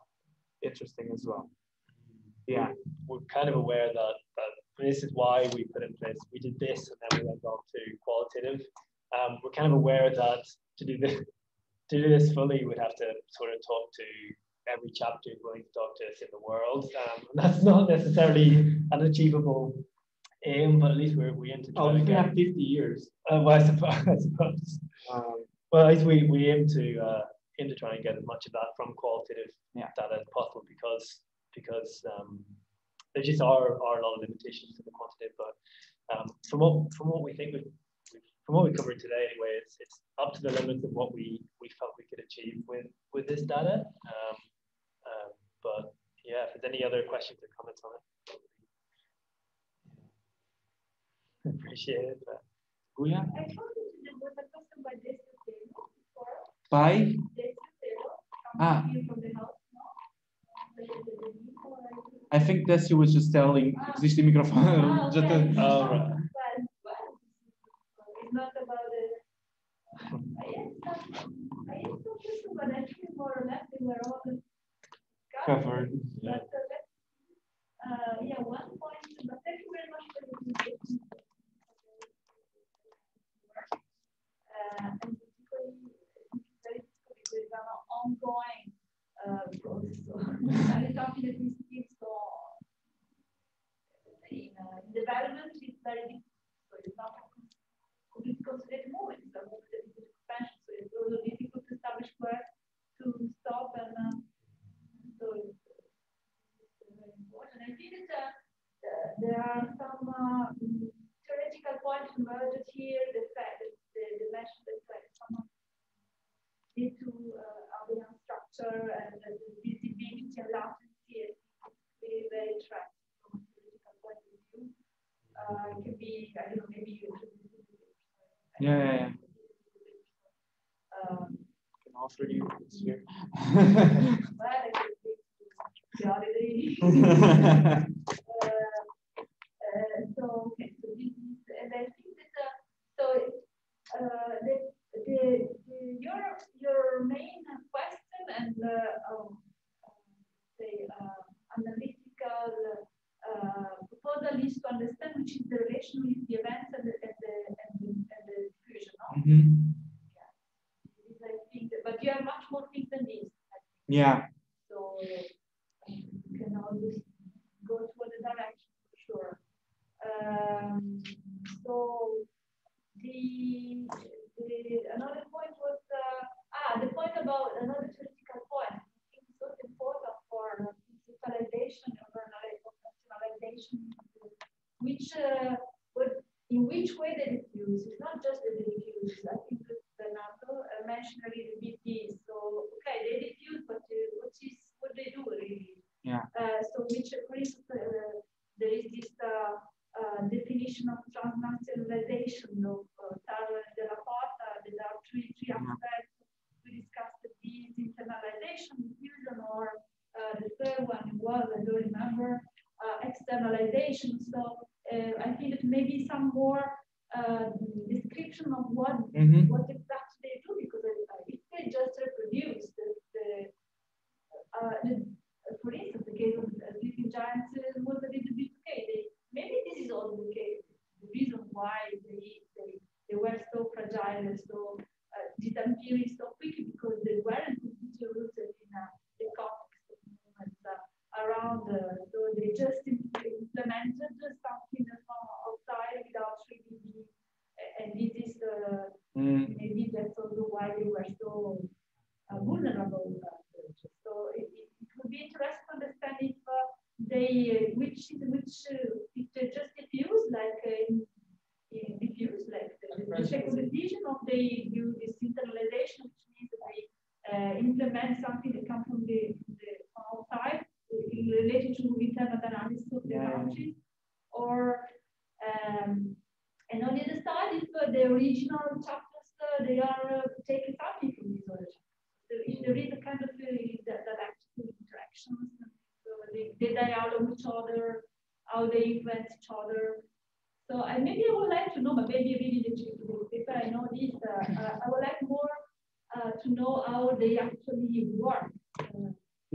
interesting as well. Yeah, we're kind of aware that, that this is why we put in place we did this and then we went on to qualitative um, we're kind of aware that to do this [laughs] to do this fully we'd have to sort of talk to every chapter who's willing to talk to us in the world um, [laughs] that's not necessarily an achievable aim but at least we're we aim to oh, we can have 50 years. uh, well, I suppose, [laughs] I suppose. Um, Well, at least we, we aim to uh, aim to try and get as much of that from qualitative Yeah. data as possible because because um, there just are, are a lot of limitations to the quantitative. But um, from what from what we think we from what we covered today anyway, it's it's up to the limits of what we we felt we could achieve with with this data. Um, um, but yeah, if there's any other questions or comments on it, I [laughs] appreciate it. But Julia? I told you there was a question by Decio Taylor before. Bye. Ah. I think Desi was just telling, existe o microfone. Ah, já okay. te- Oh, right. But, well, it's not about the. I asked some, I asked some question, but I think more or less they were all Covered. Yeah. But, uh, Uh, yeah, one point, but thank you very much for the presentation. Uh, and particularly, it's very difficult because it's an ongoing, uh, process. [laughs] So, I'm talking that these things go in, in development, it's very difficult. It's not completely considered movement,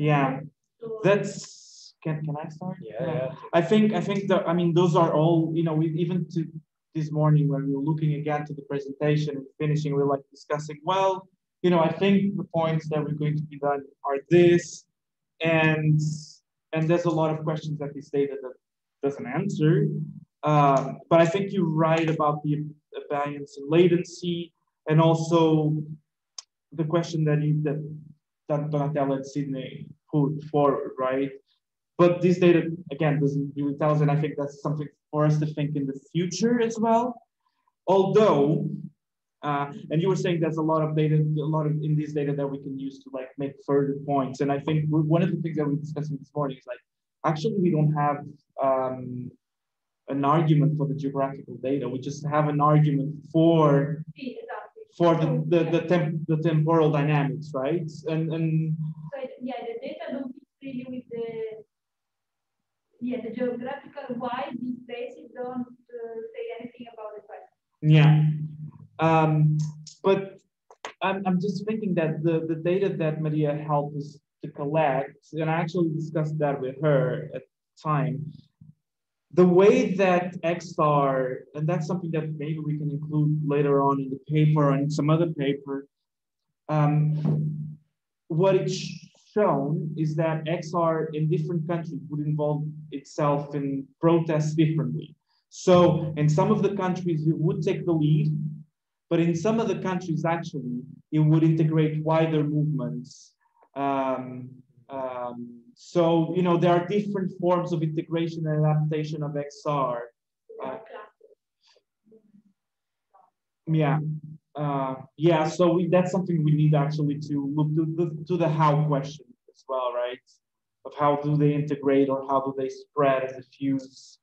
Yeah. That's can can I start? Yeah, yeah. I think I think that I mean those are all you know we even to this morning when we were looking again to the presentation and finishing we we're like discussing well you know I think the points that we're going to be done are this and and there's a lot of questions that he stated that doesn't answer um, but I think you're right about the abeyance and latency and also the question that you that that Donatella and Sydney forward right? But this data again doesn't really tell us and i think that's something for us to think in the future as well. Although uh, and you were saying there's a lot of data a lot of in this data that we can use to like make further points. And i think one of the things that we're discussing this morning is like actually we don't have um, an argument for the geographical data. We just have an argument for. For the the, the, temp, the temporal dynamics right and and So yeah, the data don't fit really with the yeah the geographical why these places don't uh, say anything about the question. Yeah. Um, but I'm, I'm just thinking that the, the data that Maria helped us to collect, and I actually discussed that with her at the time, the way that XR, and that's something that maybe we can include later on in the paper in some other paper, um, what it's shown is that XR in different countries would involve itself in protests differently. So in some of the countries, it would take the lead, but in some of the countries, actually, it would integrate wider movements. Um, Um, so, you know, there are different forms of integration and adaptation of XR. Uh, yeah. Uh, yeah, so we, that's something we need actually to look to the, to the how question as well, right? Of how do they integrate or how do they spread and diffuse.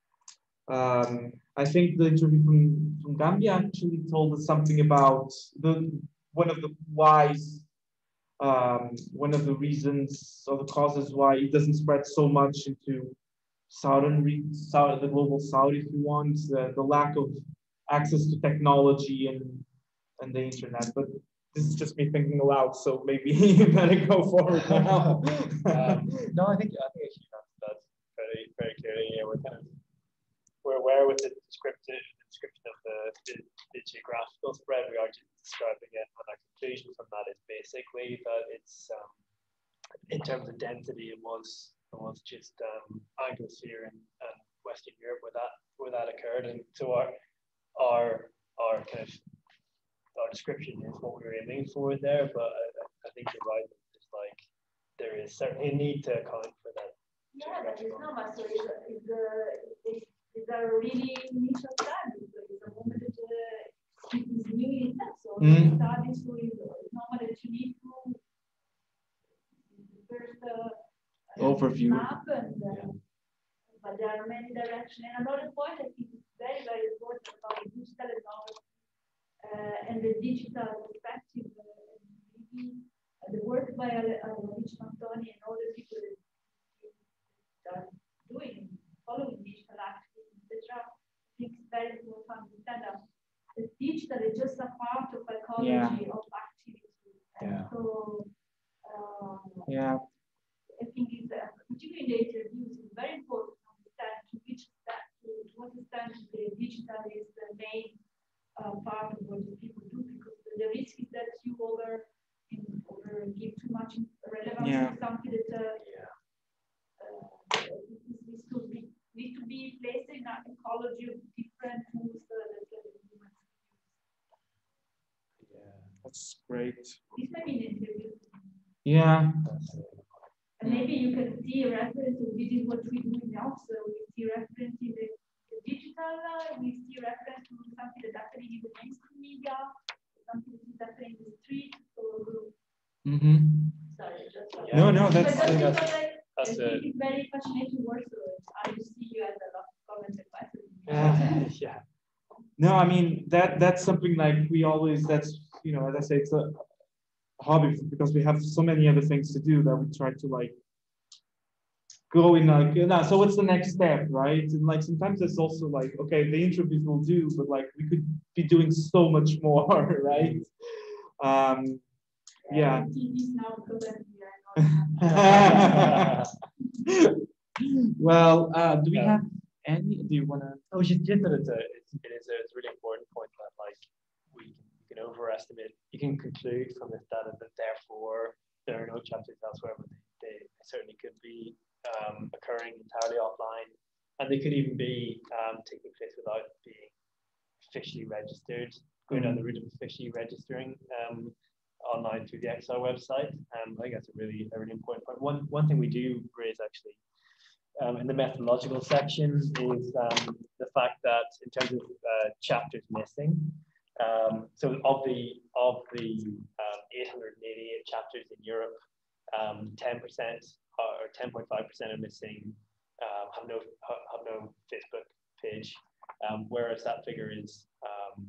Um, I think the interview from, from Gambia actually told us something about the one of the whys um, one of the reasons or the causes why it doesn't spread so much into southern south the global south if you want uh, the lack of access to technology and and the internet. But this is just me thinking aloud so maybe [laughs] you better go forward now. [laughs] Um, [laughs] no i think i think actually that's, that's very very clearly yeah we're kind of we're aware with the descriptive description of the, the, the geographical spread we are just describing it and our conclusion from that is basically that it's um, in terms of density it was it was just um, Anglosphere and, and Western Europe where that where that occurred. And so our our our kind of our description is what we were aiming for there but I, I think you're right. It's like there is certainly a need to account for that. Yeah it's, it's a really of it's a moment that uh, it is new in itself so Mm. that is really normal that you to first uh, Overview. map and uh, but there are many directions. And another point I think is very, very important about the digital technology uh, and the digital perspective. Maybe, the work by Rich Mattoni and other people that are doing, following digital activism, etc. I think it's very important to understand that the digital is just a part of ecology Yeah. of activity. And Yeah. So, um, yeah I think it's uh, particularly in the interviews, it's very important to understand to which extent, to, to what extent the digital is the main uh, part of what people do, because the, the risk is that you over, in, over give too much relevance Yeah. to something that uh, yeah uh, needs to be needs to be placed in an ecology of different tools uh, that uh, humans use. yeah that's great This may be an interview. yeah uh, And maybe you can see a reference to this is what we're doing now. So we see reference in the, the digital, uh, we see reference to something that's happening in the mainstream media, something that is happening in the street. So mm-hmm. sorry, just uh, No, no, but that's- that's, that's- I, that's I a think it's very fascinating work. So I just see you as a lot of comments and questions. yeah [laughs] No, I mean that that's something like we always that's you know as I say it's a hobby because we have so many other things to do that we try to like go in like no, so what's the next step, right? And like sometimes it's also like okay, the interviews will do, but like we could be doing so much more, [laughs] right? Um, yeah. TVs now because I'm here. I know. well, uh, do we Yeah. have any? Do you want to? Oh, just, just that it's a, it's, it is a, it's a really important point that like we can, overestimate, you can conclude from this data that therefore there are no chapters elsewhere, but they, they certainly could be um, occurring entirely offline, and they could even be um, taking place without being officially registered, going down the route of officially registering um, online through the XR website. Um, I think that's a really, a really important point. One, one thing we do raise actually um, in the methodological section is um, the fact that in terms of uh, chapters missing, um, so of the of the um, 888 chapters in Europe, 10% or 10.5% are missing, um, have no have no Facebook page, um, whereas that figure is um,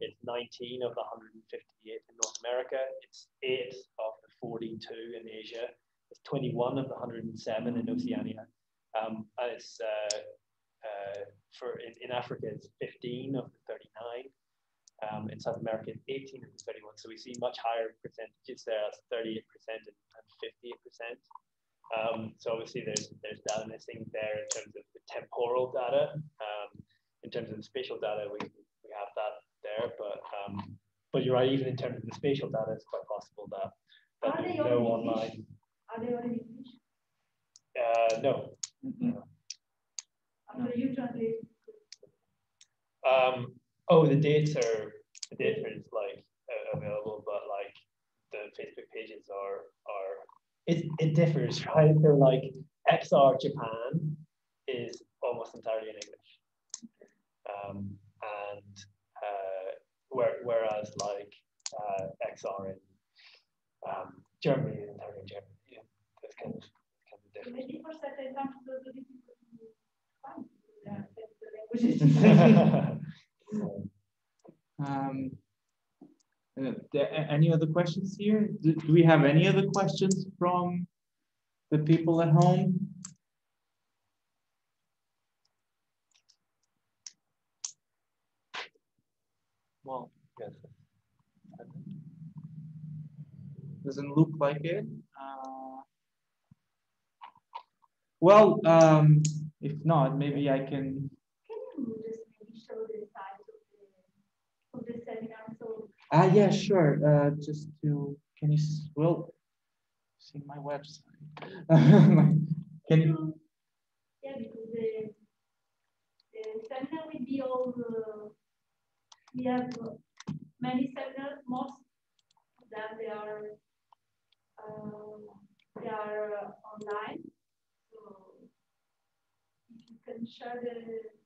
it's 19 of the 158 in North America, it's eight of the 42 in Asia, it's 21 of the 107 in Oceania, um, and it's uh, uh, for in, in Africa it's 15 of the 39. Um, in South America, it's 18 of the 31. So we see much higher percentages there. That's 38% and, and 58%. Um, so obviously there's there's data missing there in terms of the temporal data. Um, in terms of the spatial data, we, we have that there, but um, but you're right. Even in terms of the spatial data, it's quite possible that that Are they there's no already online. Are they already finished? Uh, no, After you translate. Um, oh, the dates are the data is like uh, available, but like the Facebook pages are are it, it differs, right? So like XR Japan is almost entirely in English. Um, and uh, where, whereas like uh, XR in um, Germany is entirely in German. Yeah, that's kind of, kind of different. Maybe for certain countries, those are difficult to find. Yeah. [laughs] [laughs] Um, uh, there- any other questions here? Do, do we have any other questions from the people at home? Well, Yes. doesn't look like it. Uh, Well, um, if not, maybe I can, Can you just maybe show the size of the, of seminar? So ah, yeah, sure, uh, just to, can you, well, see my website. [laughs] Can you, Yeah, because the, the seminar will be all, uh, we have uh, many seminars, most of them they are, um, they are uh, online. So if you can share the,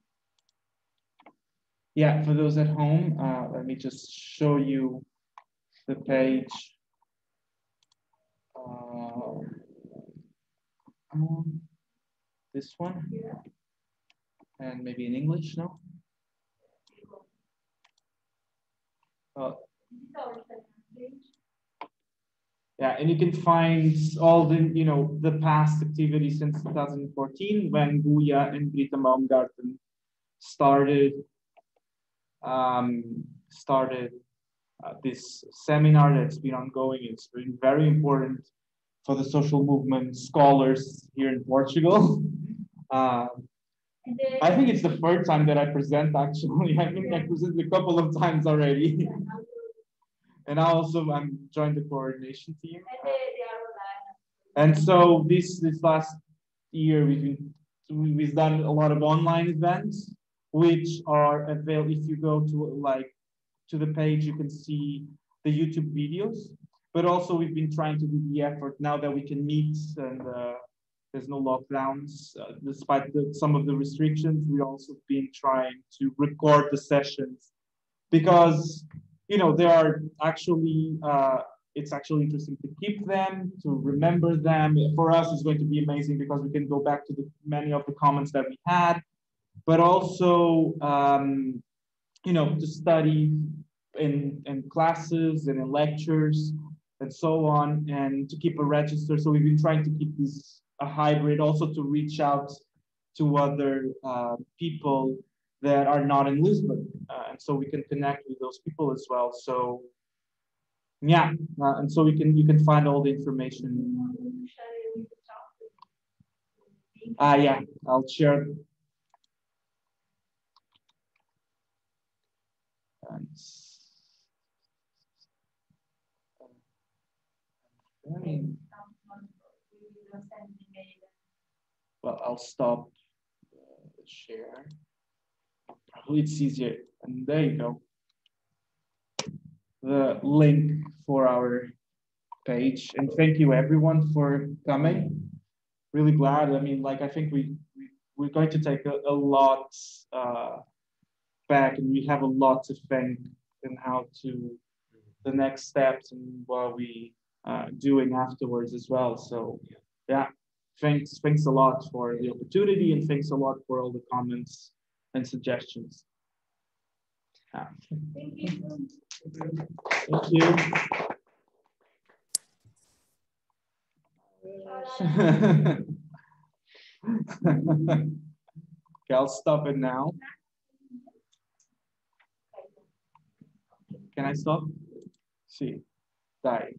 yeah, for those at home, uh, let me just show you the page. Uh, um, This one, and maybe in English, no? Uh. Yeah, and you can find all the, you know, the past activities since 2014 when Guya and Britta Baumgarten started um, started uh, this seminar that's been ongoing. It's been very important for the social movement scholars here in Portugal. [laughs] Uh, I think it's the third time that I present actually. [laughs] I think I presented a couple of times already. And [laughs] I also I'm joined the coordination team. And they, they are online. And so this this last year we've been we've done a lot of online events, which are available if you go to like to the page, you can see the YouTube videos. But also we've been trying to do the effort now that we can meet and uh, there's no lockdowns, uh, despite the, some of the restrictions. We've also been trying to record the sessions because you know they are actually uh, it's actually interesting to keep them, to remember them. For us, it's going to be amazing because we can go back to the many of the comments that we had, but also, um, you know, to study in, in classes and in lectures and so on, and to keep a register. So we've been trying to keep this a hybrid, also to reach out to other uh, people that are not in Lisbon, uh, and so we can connect with those people as well. So yeah, uh, and so we can you can find all the information. Share it with the staff. Ah, yeah, I'll share. Well, I'll stop uh, share. Probably it's easier, and there you go. The link for our page, and thank you everyone for coming. Really glad, I mean, like, I think we, we, we're going to take a, a lot uh, back, and we have a lot to thank and how to, the next steps and what we uh, doing afterwards as well, so, yeah thanks thanks a lot for the opportunity and thanks a lot for all the comments and suggestions. Ah, Thank you. thank you. [laughs] Okay i'll stop it now can i stop? See die